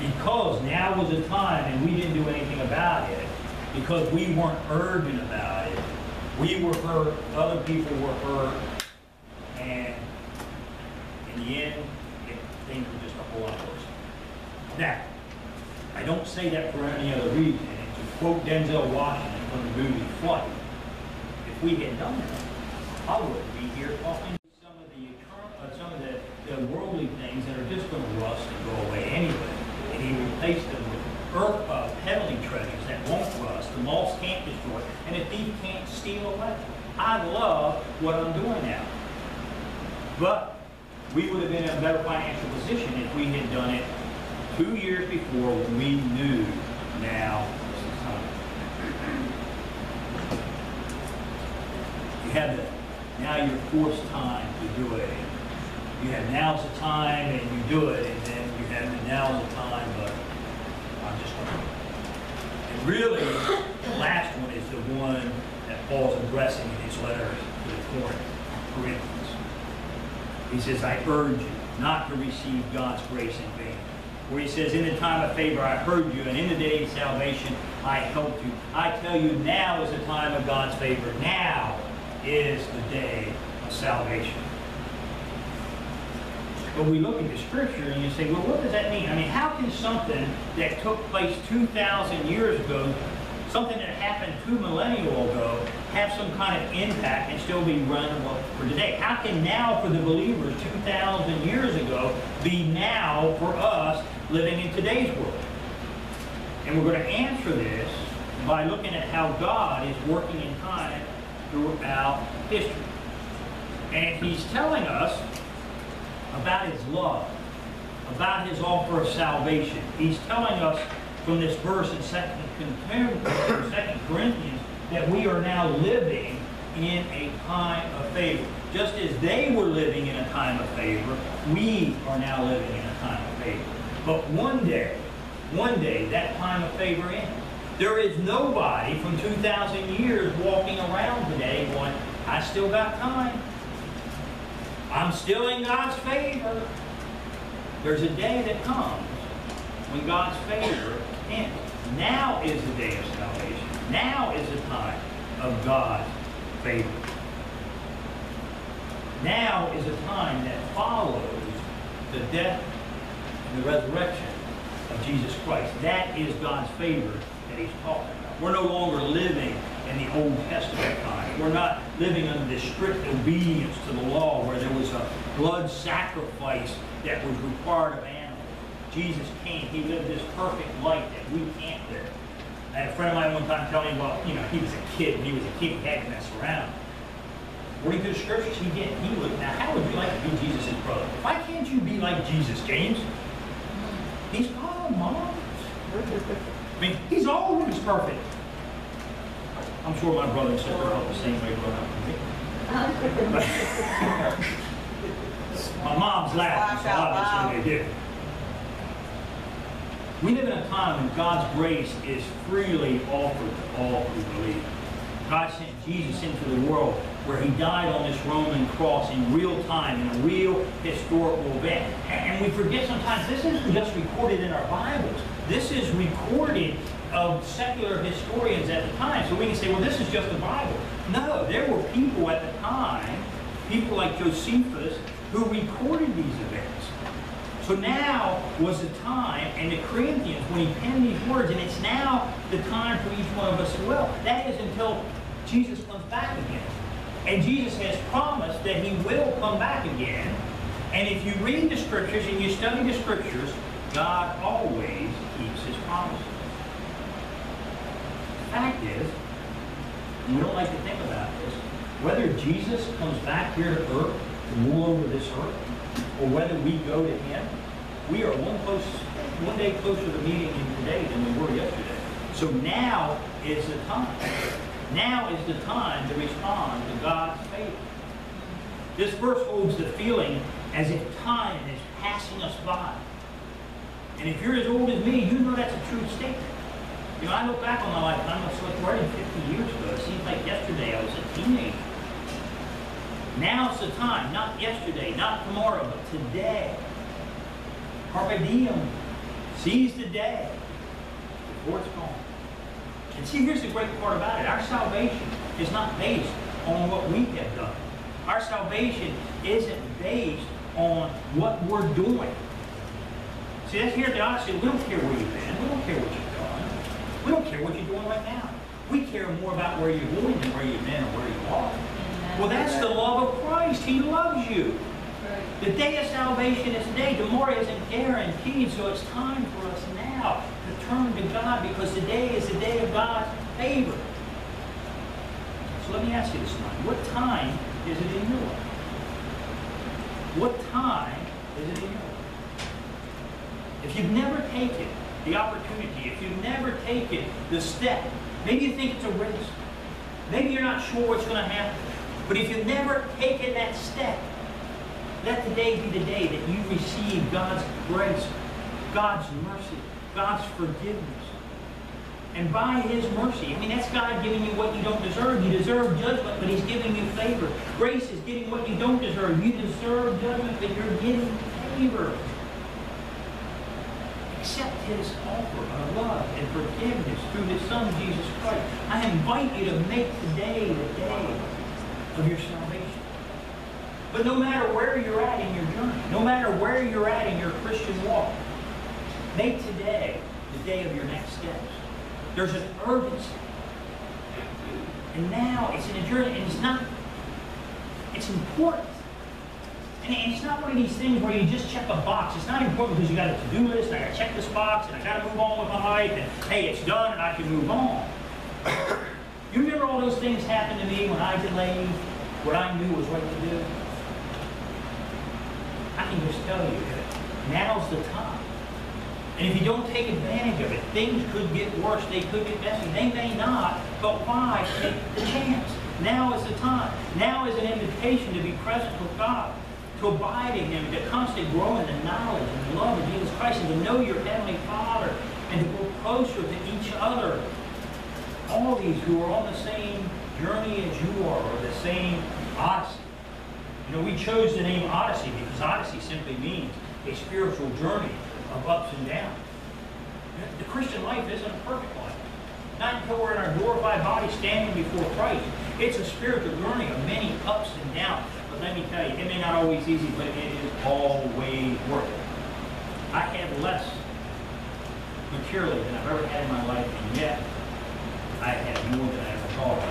Because now was the time and we didn't do anything about it, because we weren't urgent about it, we were hurt, other people were hurt, and in the end, it, things were just a whole lot worse. Now, I don't say that for any other reason. And to quote Denzel Washington from the movie Flight, if we had done that, I wouldn't be here talking some of the uh, some of the, the worldly things that are just going to rust and go away anyway. And he replaced them with earth, uh, heavenly treasures that won't rust, the moths can't destroy, and a I love what I'm doing now. But we would have been in a better financial position if we had done it two years before when we knew now was the time. You have the, now your forced time to do it. You have now's the time and you do it, and then you have the now's the time, but I'm just going to. And really, the last one is the one Paul's addressing in his letter to the Corinth- Corinthians. He says, I urge you not to receive God's grace in vain. Where he says, in the time of favor I heard you, and in the day of salvation I helped you. I tell you, now is the time of God's favor. Now is the day of salvation. But we look at the scripture and you say, well, what does that mean? I mean, how can something that took place 2,000 years ago, something that happened two millennia ago, have some kind of impact and still be relevant for today? How can now for the believers 2,000 years ago be now for us living in today's world? And we're going to answer this by looking at how God is working in time throughout history. And he's telling us about his love, about his offer of salvation. He's telling us from this verse in 2 Corinthians that we are now living in a time of favor. Just as they were living in a time of favor, we are now living in a time of favor. But one day, one day, that time of favor ends. There is nobody from 2,000 years walking around today going, I still got time. I'm still in God's favor. There's a day that comes when God's favor ends. Now is the day of salvation. Now is the time of God's favor. Now is a time that follows the death and the resurrection of Jesus Christ. That is God's favor that he's talking about. We're no longer living in the Old Testament time. We're not living under this strict obedience to the law where there was a blood sacrifice that was required of. Jesus came. He lived this perfect life that we can't live. I had a friend of mine one time tell me, well, you know, he was a kid. When he was a kid, he had to mess around. According to the scriptures, he did. He would. Now, how would you like to be Jesus' brother? Why can't you be like Jesus, James? He's God, Mom. I mean, he's always perfect. I'm sure my brother and sister felt the same way growing up with me. my mom's laughing, so obviously they did. We live in a time when God's grace is freely offered to all who believe. God sent Jesus into the world where he died on this Roman cross in real time, in a real historical event. And we forget sometimes this isn't just recorded in our Bibles. This is recorded of secular historians at the time. So we can say, well, this is just the Bible. No, there were people at the time, people like Josephus, who recorded these events. So now was the time, and the Corinthians, when he penned these words, and it's now the time for each one of us as well. That is until Jesus comes back again. And Jesus has promised that he will come back again. And if you read the scriptures and you study the scriptures, God always keeps his promises. The fact is, we don't like to think about this, whether Jesus comes back here to earth to rule over this earth, or whether we go to him, we are one close, one day closer to meeting him today than we were yesterday. So now is the time. Now is the time to respond to God's favor. This verse holds the feeling as if time is passing us by. And if you're as old as me, you know that's a true statement. You know, I look back on my life, and I'm like, more than 50 years ago. It seems like yesterday I was a teenager. Now's the time, not yesterday, not tomorrow, but today. Carpe diem. Seize the day before it's gone. And see, here's the great part about it. Our salvation is not based on what we have done. Our salvation isn't based on what we're doing. See, that's here at the Odyssey. We don't care where you've been. We don't care what you've done. We don't care what you're doing right now. We care more about where you're going than where you've been or where you are. Well, that's the love of Christ. He loves you. The day of salvation is today. Tomorrow isn't guaranteed, so it's time for us now to turn to God because today is the day of God's favor. So let me ask you this morning. What time is it in your life? What time is it in your life? If you've never taken the opportunity, if you've never taken the step, maybe you think it's a risk. Maybe you're not sure what's going to happen. But if you've never taken that step, let today be the day that you receive God's grace, God's mercy, God's forgiveness. And by His mercy, I mean, that's God giving you what you don't deserve. You deserve judgment, but He's giving you favor. Grace is getting what you don't deserve. You deserve judgment, but you're getting favor. Accept His offer of love and forgiveness through His Son, Jesus Christ. I invite you to make today the day of your salvation. But no matter where you're at in your journey, no matter where you're at in your Christian walk, make today the day of your next steps. There's an urgency. And now it's in a journey, and it's not, it's important. And it's not one of these things where you just check a box. It's not important because you got a to-do list, and I gotta check this box, and I gotta move on with my life, and hey, it's done, and I can move on. You remember all those things happened to me when I delayed what I knew was right to do? I can just tell you, now's the time. And if you don't take advantage of it, things could get worse. They could get messy. They may not, but why take the chance? Now is the time. Now is an invitation to be present with God, to abide in Him, to constantly grow in the knowledge and the love of Jesus Christ, and to know your Heavenly Father, and to grow closer to each other. All these who are on the same journey as you are, or the same odyssey. You know, we chose the name Odyssey because Odyssey simply means a spiritual journey of ups and downs. The Christian life isn't a perfect life. Not until we're in our glorified body standing before Christ. It's a spiritual journey of many ups and downs. But let me tell you, it may not always be easy, but it is always worth it. I have less materially than I've ever had in my life, and yet I have more than I ever thought.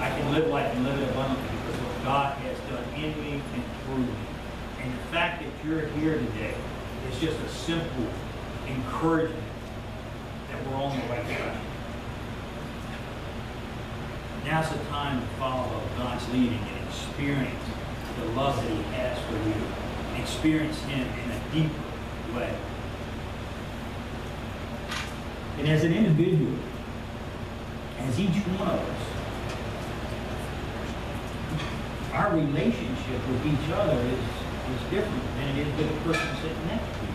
I can live life and live it abundantly because what God has done in me and through me. And the fact that you're here today is just a simple encouragement that we're on the right track. Now's the time to follow God's leading and experience the love that He has for you. Experience Him in a deeper way. And as an individual, as each one of us, our relationship with each other is, is different than it is with the person sitting next to you.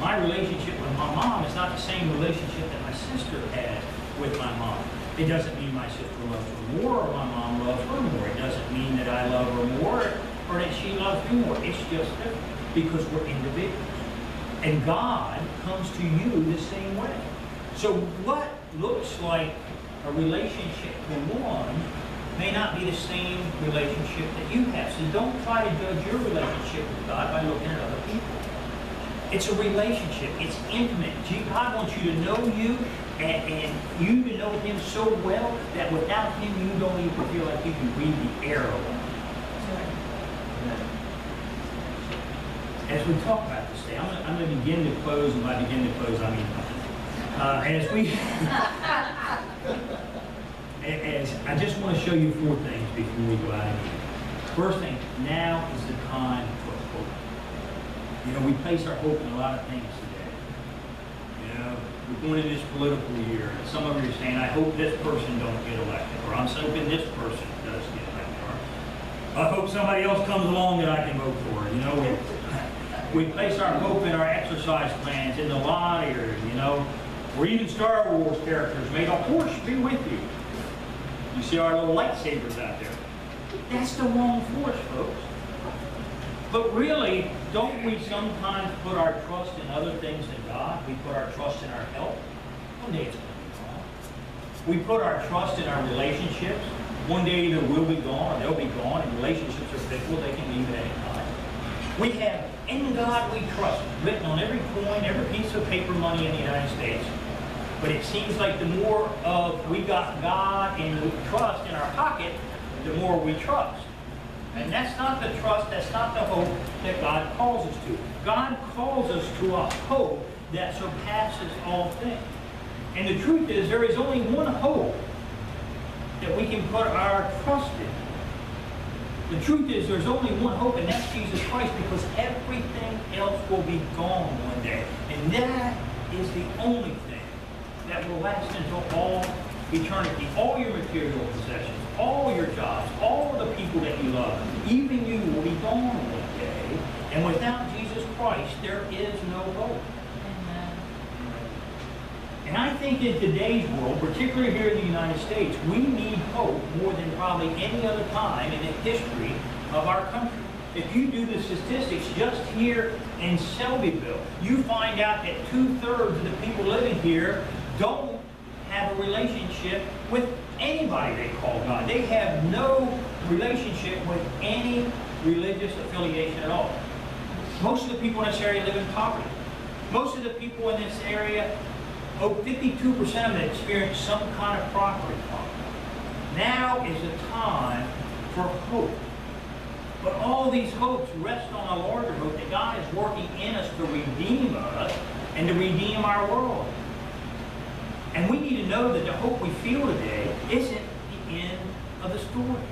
My relationship with my mom is not the same relationship that my sister has with my mom. It doesn't mean my sister loves her more or my mom loves her more. It doesn't mean that I love her more or that she loves me more. It's just different because we're individuals. And God comes to you the same way. So what looks like a relationship to one may not be the same relationship that you have. So don't try to judge your relationship with God by looking at other people. It's a relationship. It's intimate. God wants you to know you and, and you to know Him so well that without Him you don't even feel like you can read the around. As we talk about this today, I'm I'm gonna begin to close, and by begin to close, I mean, uh, as we, as, I just want to show you four things before we go out of here. First thing, now is the time for hope. You know, we place our hope in a lot of things today. You know, we're going into this political year, and some of you are saying, I hope this person don't get elected, or I'm hoping this person does get elected, or I hope somebody else comes along that I can vote for, you know? We, we place our hope in our exercise plans, in the lottery, you know, or even Star Wars characters, may the horse be with you. You see our little lightsabers out there. That's the wrong force, folks. But really, don't we sometimes put our trust in other things than God? We put our trust in our health. One day it's going to be gone. We put our trust in our relationships. One day either we'll be gone or they'll be gone, and relationships are fickle. They can leave at any time. We have in God we trust written on every coin, every piece of paper money in the United States. But it seems like the more of we got God and we trust in our pocket, the more we trust. And that's not the trust, that's not the hope that God calls us to. God calls us to a hope that surpasses all things. And the truth is, there is only one hope that we can put our trust in. The truth is, there's only one hope, and that's Jesus Christ, because everything else will be gone one day. And that is the only that will last until all eternity. All your material possessions, all your jobs, all the people that you love, even you will be gone one day. And without Jesus Christ, there is no hope. And I think in today's world, particularly here in the United States, we need hope more than probably any other time in the history of our country. If you do the statistics just here in Selbyville, you find out that two-thirds of the people living here don't have a relationship with anybody they call God. They have no relationship with any religious affiliation at all. Most of the people in this area live in poverty. Most of the people in this area, oh, 52% of them experience some kind of property problem. Now is the time for hope. But all these hopes rest on a larger hope that God is working in us to redeem us and to redeem our world. And we need to know that the hope we feel today isn't the end of the story.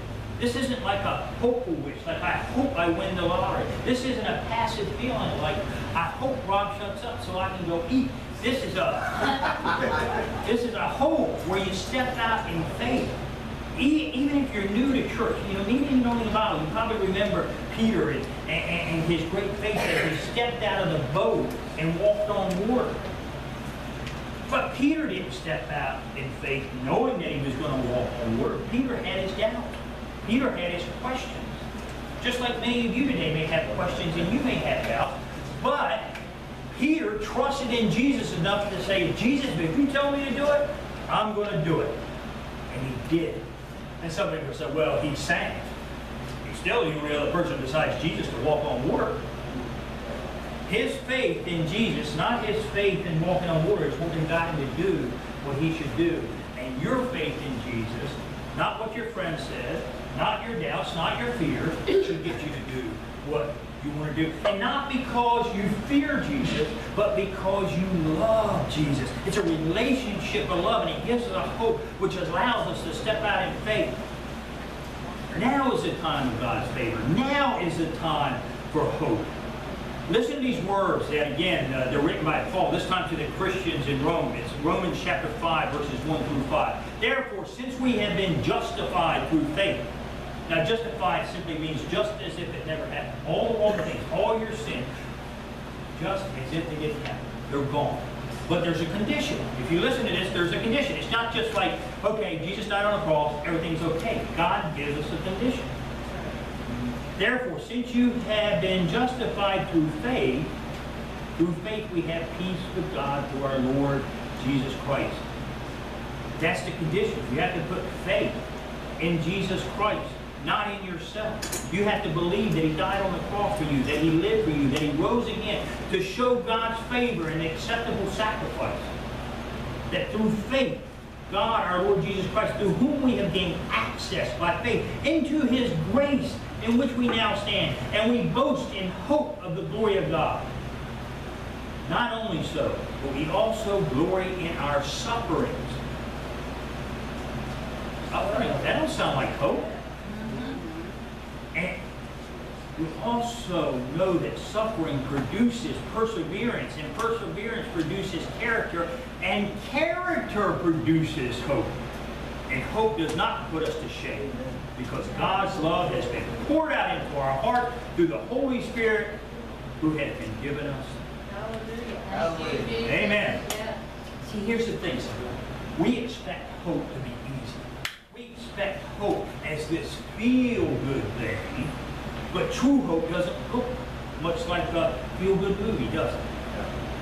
This isn't like a hopeful wish, like I hope I win the lottery. This isn't a passive feeling like I hope Rob shuts up so I can go eat. This is a this is a hope where you step out in faith. E- Even if you're new to church, you know, maybe you know the Bible, you probably remember Peter and, and, and his great faith as he stepped out of the boat and walked on water. But Peter didn't step out in faith knowing that he was going to walk on water. Peter had his doubts. Peter had his questions. Just like many of you today may have questions and you may have doubts. But Peter trusted in Jesus enough to say, Jesus, if you tell me to do it, I'm going to do it. And he did. And some people say, well, he sank. He's still the only other person besides Jesus to walk on water. His faith in Jesus, not his faith in walking on water, is what got him to do what he should do. And your faith in Jesus, not what your friend says, not your doubts, not your fears, should get you to do what you want to do. And not because you fear Jesus, but because you love Jesus. It's a relationship of love, and it gives us a hope which allows us to step out in faith. Now is the time of God's favor. Now is the time for hope. Listen to these words that, again, uh, they're written by Paul, this time to the Christians in Rome. It's Romans chapter 5, verses 1 through 5. Therefore, since we have been justified through faith, now justified simply means just as if it never happened. All the wrong things, all your sins, just as if they didn't happen. They're gone. But there's a condition. If you listen to this, there's a condition. It's not just like Okay, Jesus died on the cross, everything's okay. God gives us a condition. Therefore, since you have been justified through faith, through faith we have peace with God through our Lord Jesus Christ. That's the condition. You have to put faith in Jesus Christ, not in yourself. You have to believe that He died on the cross for you, that He lived for you, that He rose again to show God's favor and acceptable sacrifice. That through faith, God, our Lord Jesus Christ, through whom we have gained access by faith into His grace in which we now stand, and we boast in hope of the glory of God. Not only so, but we also glory in our sufferings. Suffering, that don't sound like hope. Mm-hmm. And we also know that suffering produces perseverance, and perseverance produces character, and character produces hope. And hope does not put us to shame, because God's love has been poured out into our heart through the Holy Spirit who has been given us. Hallelujah. Amen. Yeah. See, here's the thing, we expect hope to be easy. We expect hope as this feel-good thing, but true hope doesn't look much like a feel-good movie, does it?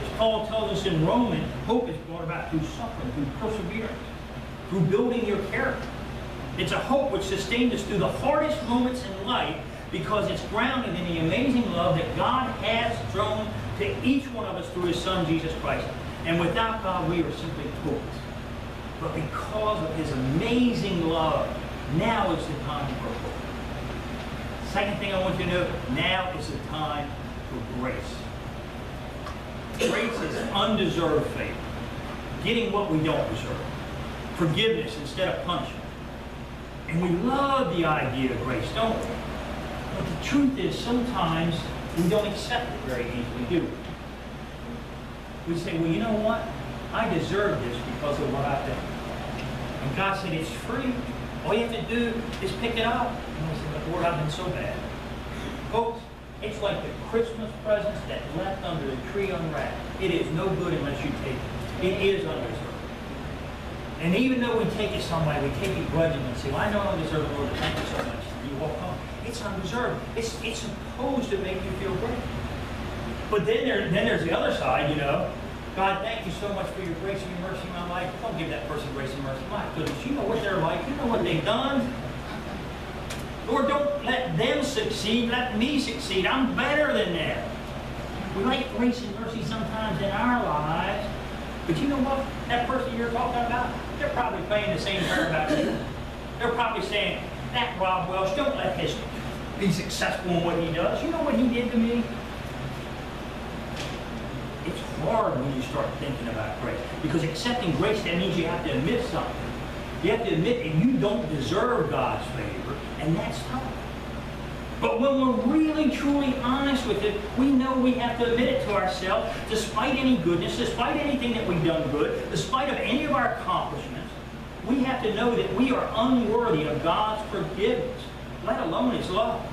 As Paul tells us in Romans, hope is brought about through suffering, through perseverance, through building your character. It's a hope which sustains us through the hardest moments in life because it's grounded in the amazing love that God has shown to each one of us through His Son, Jesus Christ. And without God, we are simply hopeless. But because of His amazing love, now is the time for hope. Second thing I want you to know, now is the time for grace. Grace is undeserved favor, getting what we don't deserve, forgiveness instead of punishment. And we love the idea of grace, don't we? But the truth is, sometimes we don't accept it very easily, do we? We say, well, you know what? I deserve this because of what I've done. And God said, it's free. All you have to do is pick it up. And we say, but Lord, I've been so bad. Folks, it's like the Christmas presents that left under the tree unwrapped. It is no good unless you take it. It is undeserved. And even though we take it somewhere, we take it grudgingly and say, well, I know I deserve it, Lord, thank you so much. You walk home. It's undeserved. It's, it's supposed to make you feel great. But then, there, then there's the other side, you know. God, thank you so much for your grace and your mercy in my life. Don't give that person grace and mercy. My goodness, you know what they're like. You know what they've done. Lord, don't let them succeed. Let me succeed. I'm better than them. We like grace and mercy sometimes in our lives. But you know what? That person you're talking about, they're probably playing the same prayer about you. They're probably saying, that Rob Welsh, don't let his be successful in what he does. You know what he did to me? It's hard when you start thinking about grace. Because accepting grace, that means you have to admit something. You have to admit that you don't deserve God's favor, and that's tough. But when we're really, truly honest with it, we know we have to admit it to ourselves, despite any goodness, despite anything that we've done good, despite of any of our accomplishments, we have to know that we are unworthy of God's forgiveness, let alone His love.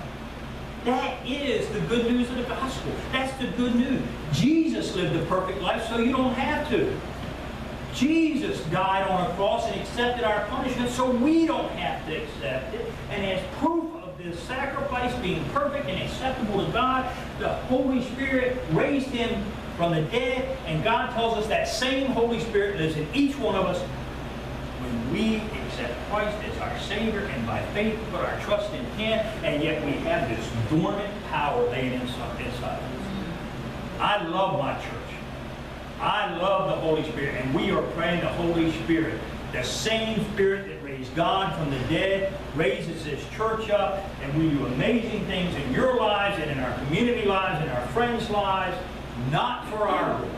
That is the good news of the gospel. That's the good news. Jesus lived a perfect life, so you don't have to. Jesus died on a cross and accepted our punishment, so we don't have to accept it. And as proof this sacrifice being perfect and acceptable to God, the Holy Spirit raised him from the dead, and God tells us that same Holy Spirit lives in each one of us when we accept Christ as our Savior and by faith put our trust in Him, and yet we have this dormant power laying inside, us. I love my church. I love the Holy Spirit, and we are praying the Holy Spirit, the same Spirit that raised God from the dead, raises this church up, and we do amazing things in your lives and in our community lives and our friends' lives, not for our glory,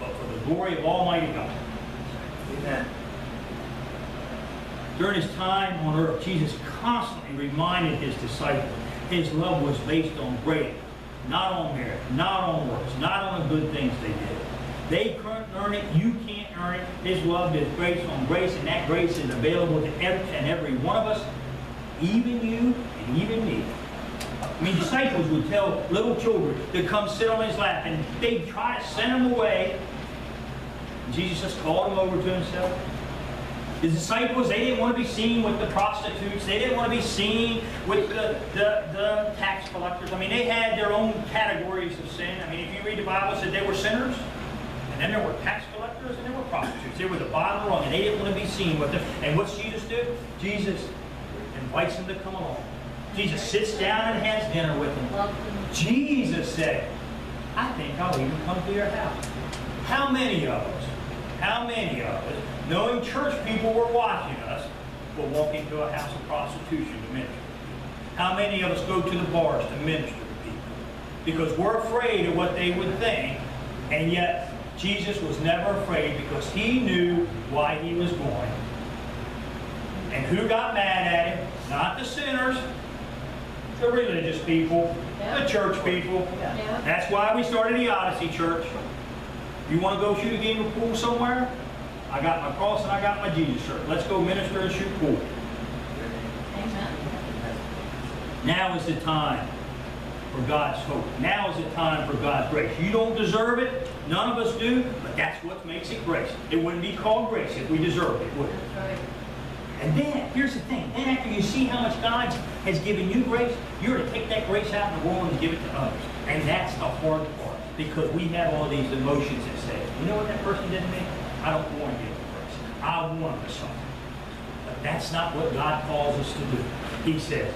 but for the glory of Almighty God. Amen. During his time on earth, Jesus constantly reminded his disciples his love was based on grace, not on merit, not on works, not on the good things they did. They couldn't earn it, you can't it. His love is grace on grace, and that grace is available to every and every one of us, even you and even me. I mean, disciples would tell little children to come sit on his lap, and they'd try to send them away. Jesus just called them over to himself. The disciples, they didn't want to be seen with the prostitutes. They didn't want to be seen with the, the, the tax collectors. I mean, they had their own categories of sin. I mean, if you read the Bible, it said they were sinners. And there were tax collectors and there were prostitutes. They were the bottom rung, and they didn't want to be seen with them. And what's Jesus do? Jesus invites them to come along. Jesus sits down and has dinner with them. Jesus said, I think I'll even come to your house. How many of us, how many of us, knowing church people were watching us, will walk into a house of prostitution to minister? How many of us go to the bars to minister to people? Because we're afraid of what they would think, and yet Jesus was never afraid because he knew why he was going. And who got mad at him? Not the sinners, the religious people, the church people. Yeah. That's why we started the Odyssey Church. You want to go shoot a game of pool somewhere? I got my cross and I got my Jesus shirt. Let's go minister and shoot pool. Amen. Now is the time for God's hope. Now is the time for God's grace. You don't deserve it. None of us do, but that's what makes it grace. It wouldn't be called grace if we deserved it, would it? And then, here's the thing, then after you see how much God has given you grace, you're to take that grace out in the world and give it to others. And that's the hard part, because we have all these emotions that say, you know what that person did to me? I don't want to give them grace. I want them to suffer. But that's not what God calls us to do. He says,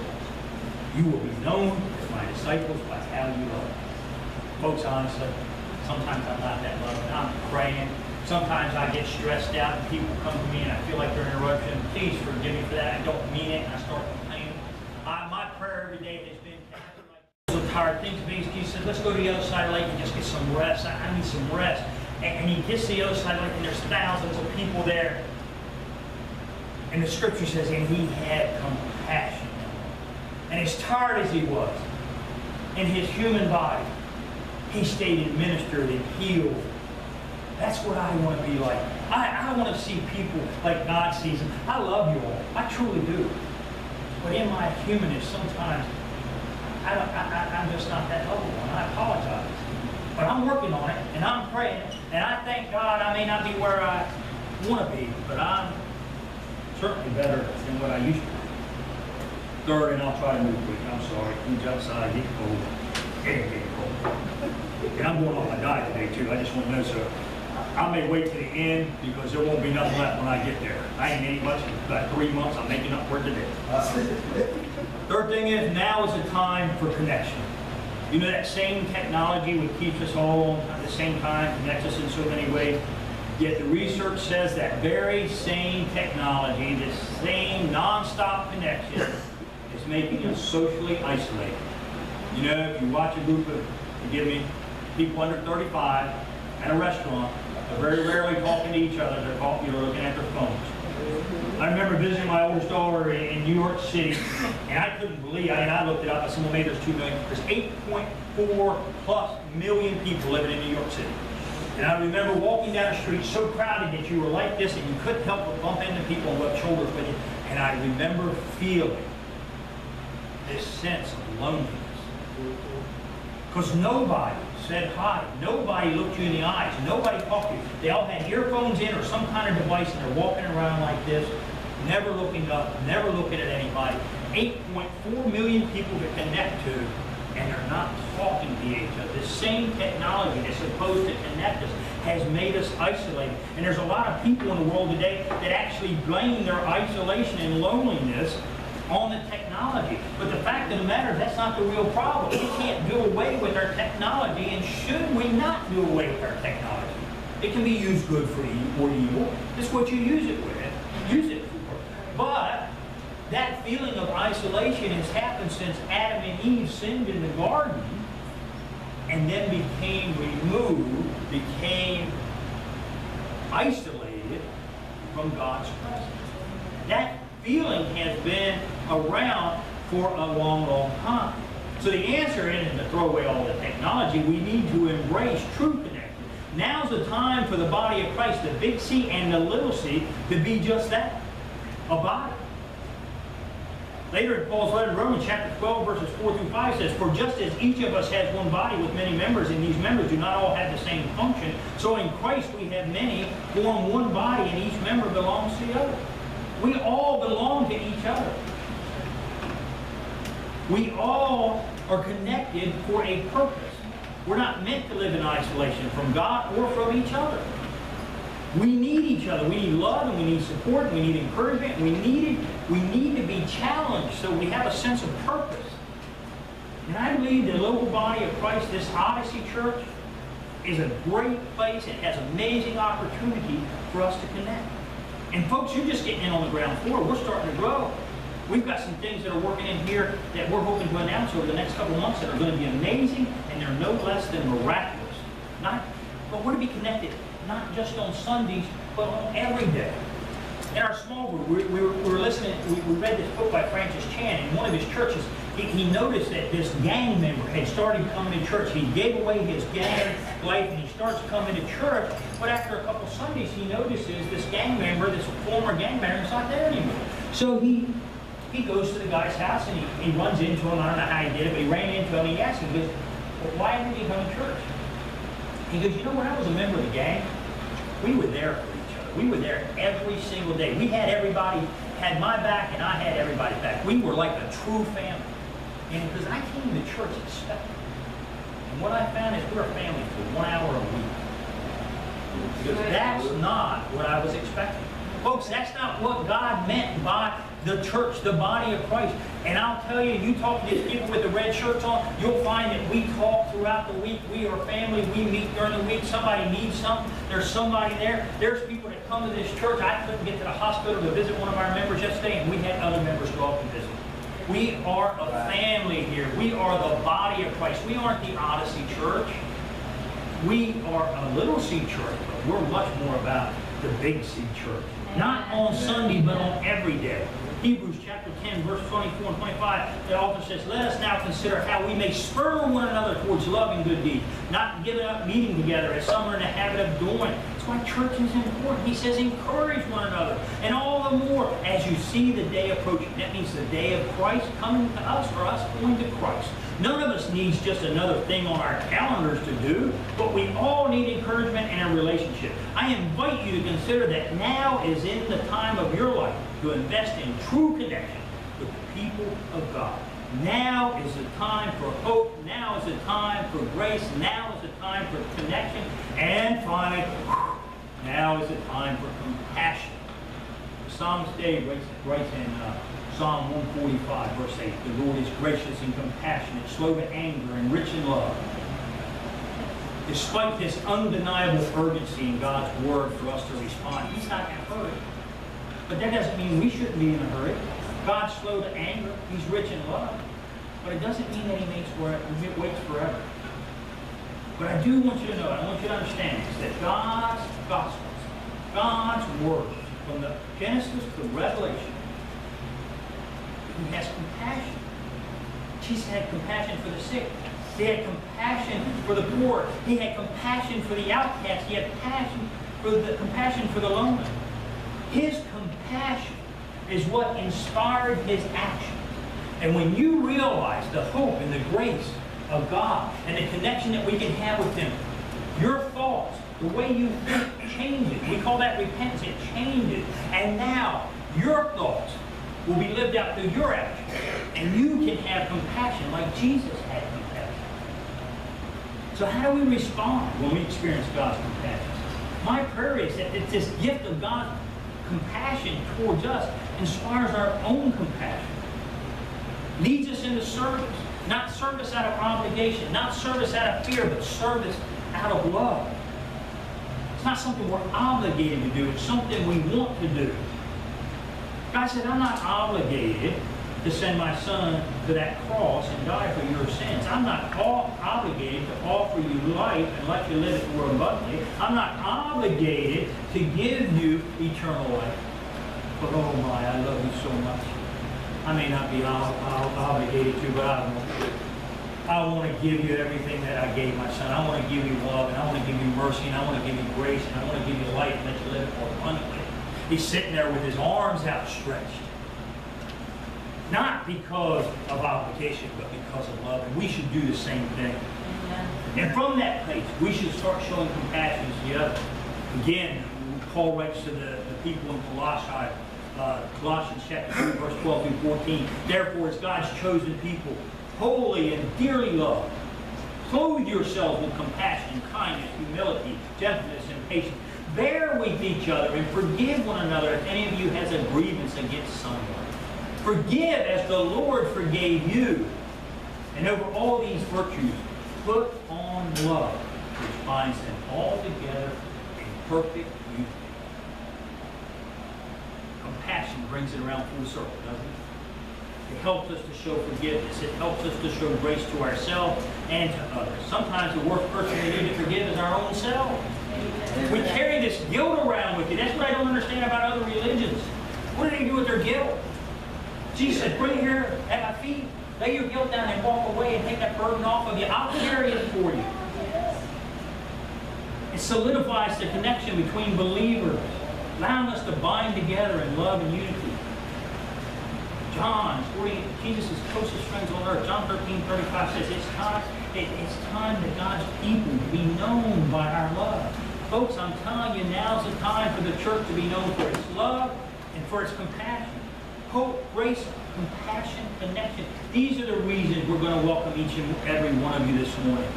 you will be known as my disciples by how you love. Folks, honestly, sometimes I'm not that loving. I'm praying. Sometimes I get stressed out and people come to me and I feel like they're interrupting. Please forgive me for that. I don't mean it and I start complaining. I, my prayer every day has been, so tired. Things being, he said, let's go to the other side of the lake and just get some rest. I, I need some rest. And, and he gets to the other side of the lake and there's thousands of people there. And the scripture says, and he had compassion. And as tired as he was in his human body, he stayed and ministered and healed. That's what I want to be like. I, I want to see people like God sees them. I love you all. I truly do. But in my humanness, sometimes I, don't- I, I'm just not that lovable, and I apologize. But I'm working on it, and I'm praying, and I thank God I may not be where I want to be, but I'm certainly better than what I used to be. Third, and I'll try to move quick, I'm sorry, who's outside, get cold, cold. And I'm going on my diet today too, I just want to know, so I may wait to the end because there won't be nothing left when I get there. I ain't ate much, in about three months, I'm making up for it today. Third thing is, now is the time for connection. You know, that same technology would keep us all at the same time, connects us in so many ways. Yet the research says that very same technology, this same nonstop connection, is making us socially isolated. You know, if you watch a group of, forgive me, people under 35 at a restaurant, they're very rarely talking to each other, they're talking, they're looking at their phones. I remember visiting my oldest daughter in New York City, and I couldn't believe, I, and I looked it up, said, well, maybe there's 2 million. There's 8.4 plus million people living in New York City. And I remember walking down the street so crowded that you were like this and you couldn't help but bump into people and rub shoulders with you. And I remember feeling this sense of loneliness. Because nobody said hi. Nobody looked you in the eyes. Nobody talked to you. They all had earphones in or some kind of device and they're walking around like this, never looking up, never looking at anybody. 8.4 million people to connect to, and they're not talking to each other. The same technology that's supposed to connect us has made us isolated. And there's a lot of people in the world today that actually blame their isolation and loneliness on the technology. But the fact of the matter is that's not the real problem. We can't do away with our technology, and should we not do away with our technology? It can be used good for e- or evil. It's what you use it with, use it for. But that feeling of isolation has happened since Adam and Eve sinned in the garden and then became removed, became isolated from God's presence. That feeling has been around for a long, long time. So the answer isn't to throw away all the technology. We need to embrace true connection. Now's the time for the body of Christ, the big C and the little c, to be just that, a body. Later in Paul's letter to Romans chapter 12 verses 4 through 5 says, For just as each of us has one body with many members, and these members do not all have the same function, so in Christ we have many, form one body, and each member belongs to the other. We all belong to each other. We all are connected for a purpose. We're not meant to live in isolation from God or from each other. We need each other. We need love and we need support and we need encouragement. We need it. We need to be challenged so we have a sense of purpose. And I believe the local body of Christ, this Odyssey Church, is a great place. It has amazing opportunity for us to connect. And folks, you're just getting in on the ground floor. We're starting to grow. We've got some things that are working in here that we're hoping to announce over the next couple months that are going to be amazing, and they're no less than miraculous. Not, but we're to be connected, not just on Sundays, but on every day. In our small group, we, we, were, we were listening, we, we read this book by Francis Chan. In one of his churches, he, noticed that this gang member had started coming to church. He gave away his gang life and he starts coming to church. But after a couple Sundays, he notices this gang member, this former gang member, is not there anymore. So he he goes to the guy's house and he, he runs into him. I don't know how he did it, but he ran into him. And he asked him, he goes, well, why didn't he come to church? He goes, you know, when I was a member of the gang, we were there for each other. We were there every single day. We had everybody, had my back and I had everybody's back. We were like a true family. And because I came to church expecting. And what I found is we're a family for one hour a week. Because that's not what I was expecting. Folks, that's not what God meant by the church, the body of Christ. And I'll tell you, you talk to these people with the red shirts on, you'll find that we talk throughout the week. We are family. We meet during the week. Somebody needs something. There's somebody there. There's people that come to this church. I couldn't get to the hospital to visit one of our members yesterday, and we had other members go up and visit. We are a family here. We are the body of Christ. We aren't the Odyssey Church. We are a little C church, but we're much more about the big C church. Not on Sunday, but on every day. Hebrews chapter 10, verse 24 and 25, the author says, Let us now consider how we may spur one another towards love and good deeds, not giving up meeting together as some are in the habit of doing. Why church is important. He says, encourage one another. And all the more as you see the day approaching. That means the day of Christ coming to us, or us going to Christ. None of us needs just another thing on our calendars to do, but we all need encouragement and a relationship. I invite you to consider that now is in the time of your life to invest in true connection with the people of God. Now is the time for hope. Now is the time for grace. Now is the time for connection. And finally, now is the time for compassion. The psalmist Dave writes, in uh, Psalm 145, verse 8, the Lord is gracious and compassionate, slow to anger, and rich in love. Despite this undeniable urgency in God's word for us to respond, He's not in a hurry. But that doesn't mean we shouldn't be in a hurry. God's slow to anger, He's rich in love. But it doesn't mean that He makes He waits forever. But I do want you to know, I want you to understand this, that God's gospels, God's words, from the Genesis to the Revelation, he has compassion. Jesus had compassion for the sick. He had compassion for the poor. He had compassion for the outcast. He had passion for the compassion for the lonely. His compassion is what inspired his action. And when you realize the hope and the grace of God and the connection that we can have with Him, your thoughts, the way you think changes. We call that repentance. It changes. And now your thoughts will be lived out through your actions. And you can have compassion like Jesus had compassion. So how do we respond when we experience God's compassion? My prayer is that this gift of God's compassion towards us inspires our own compassion. Leads us into service. Not service out of obligation, not service out of fear, but service out of love. It's not something we're obligated to do, it's something we want to do. God said, I'm not obligated to send my son to that cross and die for your sins. I'm not obligated to offer you life and let you live it more abundantly. I'm not obligated to give you eternal life. But oh my, I love you so much. I may not be obligated to, but I want to. I want to give you everything that I gave my son. I want to give you love, and I want to give you mercy, and I want to give you grace, and I want to give you life and let you live it more abundantly. He's sitting there with his arms outstretched. Not because of obligation, but because of love. And we should do the same thing. And from that place, we should start showing compassion to the other. Again, Paul writes to the, the people in Colossae, uh, Colossians chapter 3, verse 12 through 14. Therefore, as God's chosen people, holy and dearly loved, clothe yourselves with compassion, kindness, humility, gentleness, and patience. Bear with each other and forgive one another if any of you has a grievance against someone. Forgive as the Lord forgave you. And over all these virtues, put on love, which binds them all together in perfect unity. Compassion brings it around full circle, doesn't it? It helps us to show forgiveness. It helps us to show grace to ourselves and to others. Sometimes the worst person we need to forgive is our own self. We carry this guilt around with you. That's what I don't understand about other religions. What do they do with their guilt? Jesus said, bring it here at my feet. Lay your guilt down and walk away and take that burden off of you. I'll carry it for you. It solidifies the connection between believers, allowing us to bind together in love and unity. John, 40, Jesus' closest friends on earth, John 13, 35 says, it's time, it, it's time that God's people be known by our love. Folks, I'm telling you, now's the time for the church to be known for its love and for its compassion. Hope, grace, compassion, connection. These are the reasons we're going to welcome each and every one of you this morning.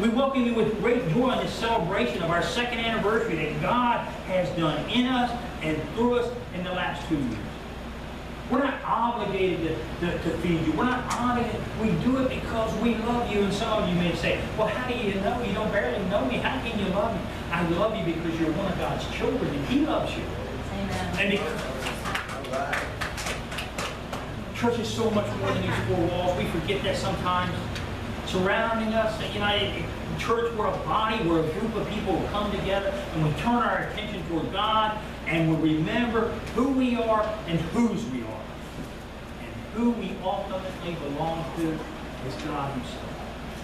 We welcome you with great joy on this celebration of our second anniversary that God has done in us and through us in the last two years. We're not obligated to, to, to feed you. We're not obligated. We do it because we love you. And some of you may say, well, how do you know? You don't barely know me. How can you love me? I love you because you're one of God's children and He loves you. Amen. And because church is so much more than these four walls. We forget that sometimes. Surrounding us, you United church, we're a body, we're a group of people who come together and we turn our attention toward God and we remember who we are and whose we are. And who we ultimately belong to is God Himself.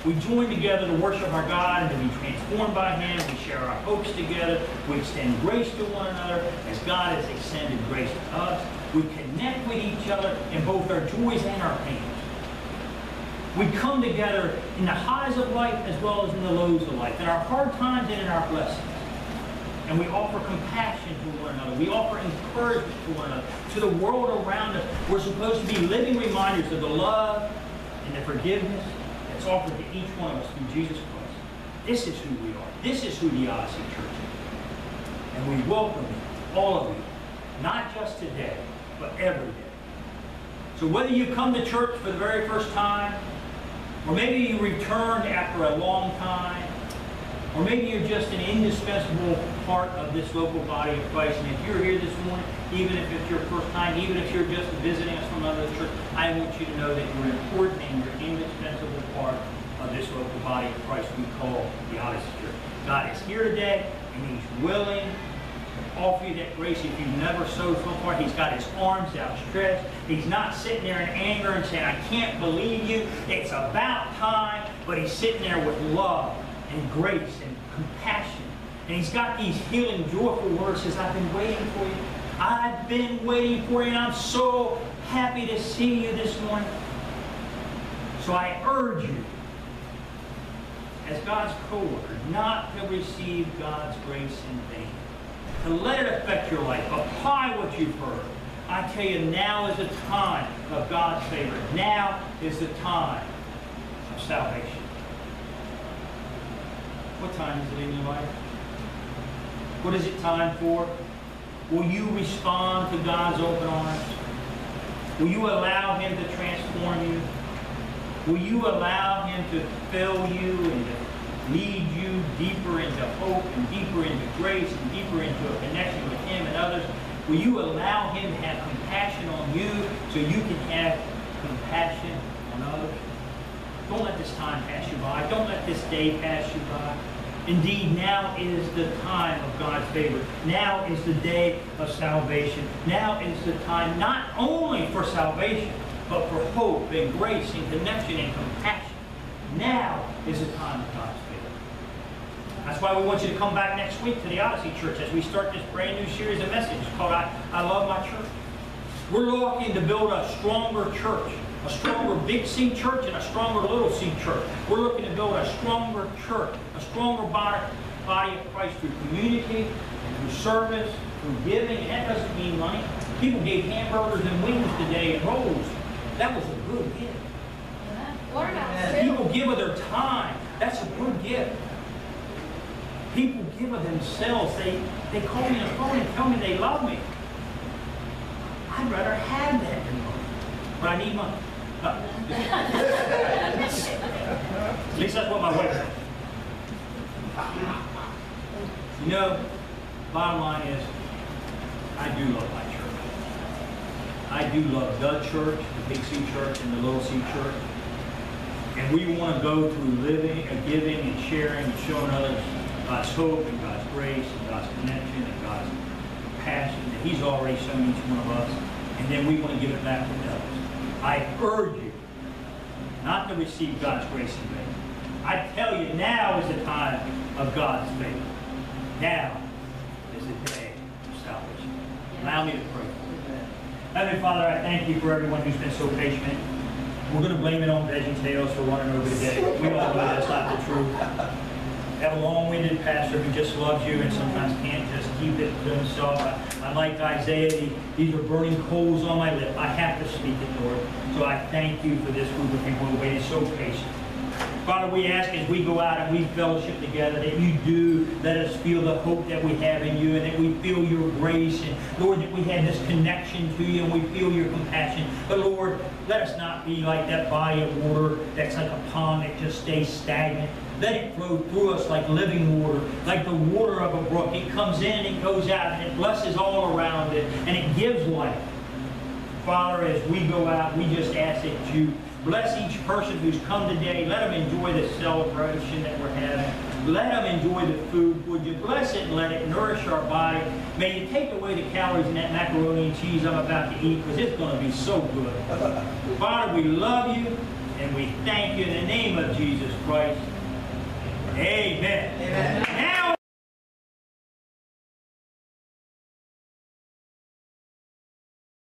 We join together to worship our God and to be transformed by Him. We share our hopes together. We extend grace to one another as God has extended grace to us. We connect with each other in both our joys and our pains. We come together in the highs of life as well as in the lows of life, in our hard times and in our blessings. And we offer compassion to one another. We offer encouragement to one another. To the world around us, we're supposed to be living reminders of the love and the forgiveness that's offered to each one of us through Jesus Christ. This is who we are. This is who the Odyssey Church is. And we welcome you, all of you, not just today, but every day. So whether you come to church for the very first time, or maybe you returned after a long time, or maybe you're just an indispensable part of this local body of Christ, and if you're here this morning, even if it's your first time, even if you're just visiting us from another church, I want you to know that you're important and you're an indispensable part of this local body of Christ we call the Odyssey Church. God is here today, and He's willing offer you that grace if you've never sowed so far. He's got His arms outstretched. He's not sitting there in anger and saying, I can't believe you. It's about time. But He's sitting there with love and grace and compassion. And He's got these healing, joyful words. Says, I've been waiting for you. I've been waiting for you, and I'm so happy to see you this morning. So I urge you, as God's co-worker, not to receive God's grace in vain. To let it affect your life. Apply what you've heard. I tell you, now is the time of God's favor. Now is the time of salvation. What time is it in your life? What is it time for? Will you respond to God's open arms? Will you allow Him to transform you? Will you allow Him to fill you and to lead you deeper into hope and deeper into grace and deeper into a connection with Him and others? Will you allow Him to have compassion on you so you can have compassion on others? Don't let this time pass you by. Don't let this day pass you by. Indeed, now is the time of God's favor. Now is the day of salvation. Now is the time not only for salvation, but for hope and grace and connection and compassion. Now is the time of God's. That's why we want you to come back next week to the Odyssey Church as we start this brand new series of messages called I, I Love My Church. We're looking to build a stronger church, a stronger big C church and a stronger little C church. We're looking to build a stronger church, a stronger body, body of Christ through community, through service, through giving. And that doesn't mean money. People gave hamburgers and wings today and rolls. That was a good gift. Learn how to People give of their time. That's a good gift. People give of themselves. They, they call me on the phone and tell me they love me. I'd rather have that than money. But I need money. At least that's what my wife said. You know, bottom line is, I do love my church. I do love the church, the Big C church and the Little C church. And we want to go through living and giving and sharing and showing others God's hope and God's grace and God's connection and God's passion that He's already shown each one of us. And then we want to give it back to others. I urge you not to receive God's grace in vain. I tell you, now is the time of God's favor. Now is the day of salvation. Allow me to pray. Heavenly Father, I thank you for everyone who's been so patient. We're going to blame it on VeggieTales for running over today. We all know that's not the truth. That long-winded pastor who just loves you and sometimes can't just keep it to himself. I, I like Isaiah. the- These are burning coals on my lip. I have to speak it, Lord. So I thank you for this group of people who waited so patiently. Father, we ask as we go out and we fellowship together that you do let us feel the hope that we have in you and that we feel your grace and Lord, that we have this connection to you and we feel your compassion. But Lord, let us not be like that body of water that's like a pond that just stays stagnant. Let it flow through us like living water, like the water of a brook. It comes in and it goes out and it blesses all around it and it gives life. Father, as we go out, we just ask that you bless each person who's come today. Let them enjoy the celebration that we're having. Let them enjoy the food. Would you bless it and let it nourish our body? May you take away the calories in that macaroni and cheese I'm about to eat because it's going to be so good. Father, we love you and we thank you in the name of Jesus Christ. Amen. Amen. Now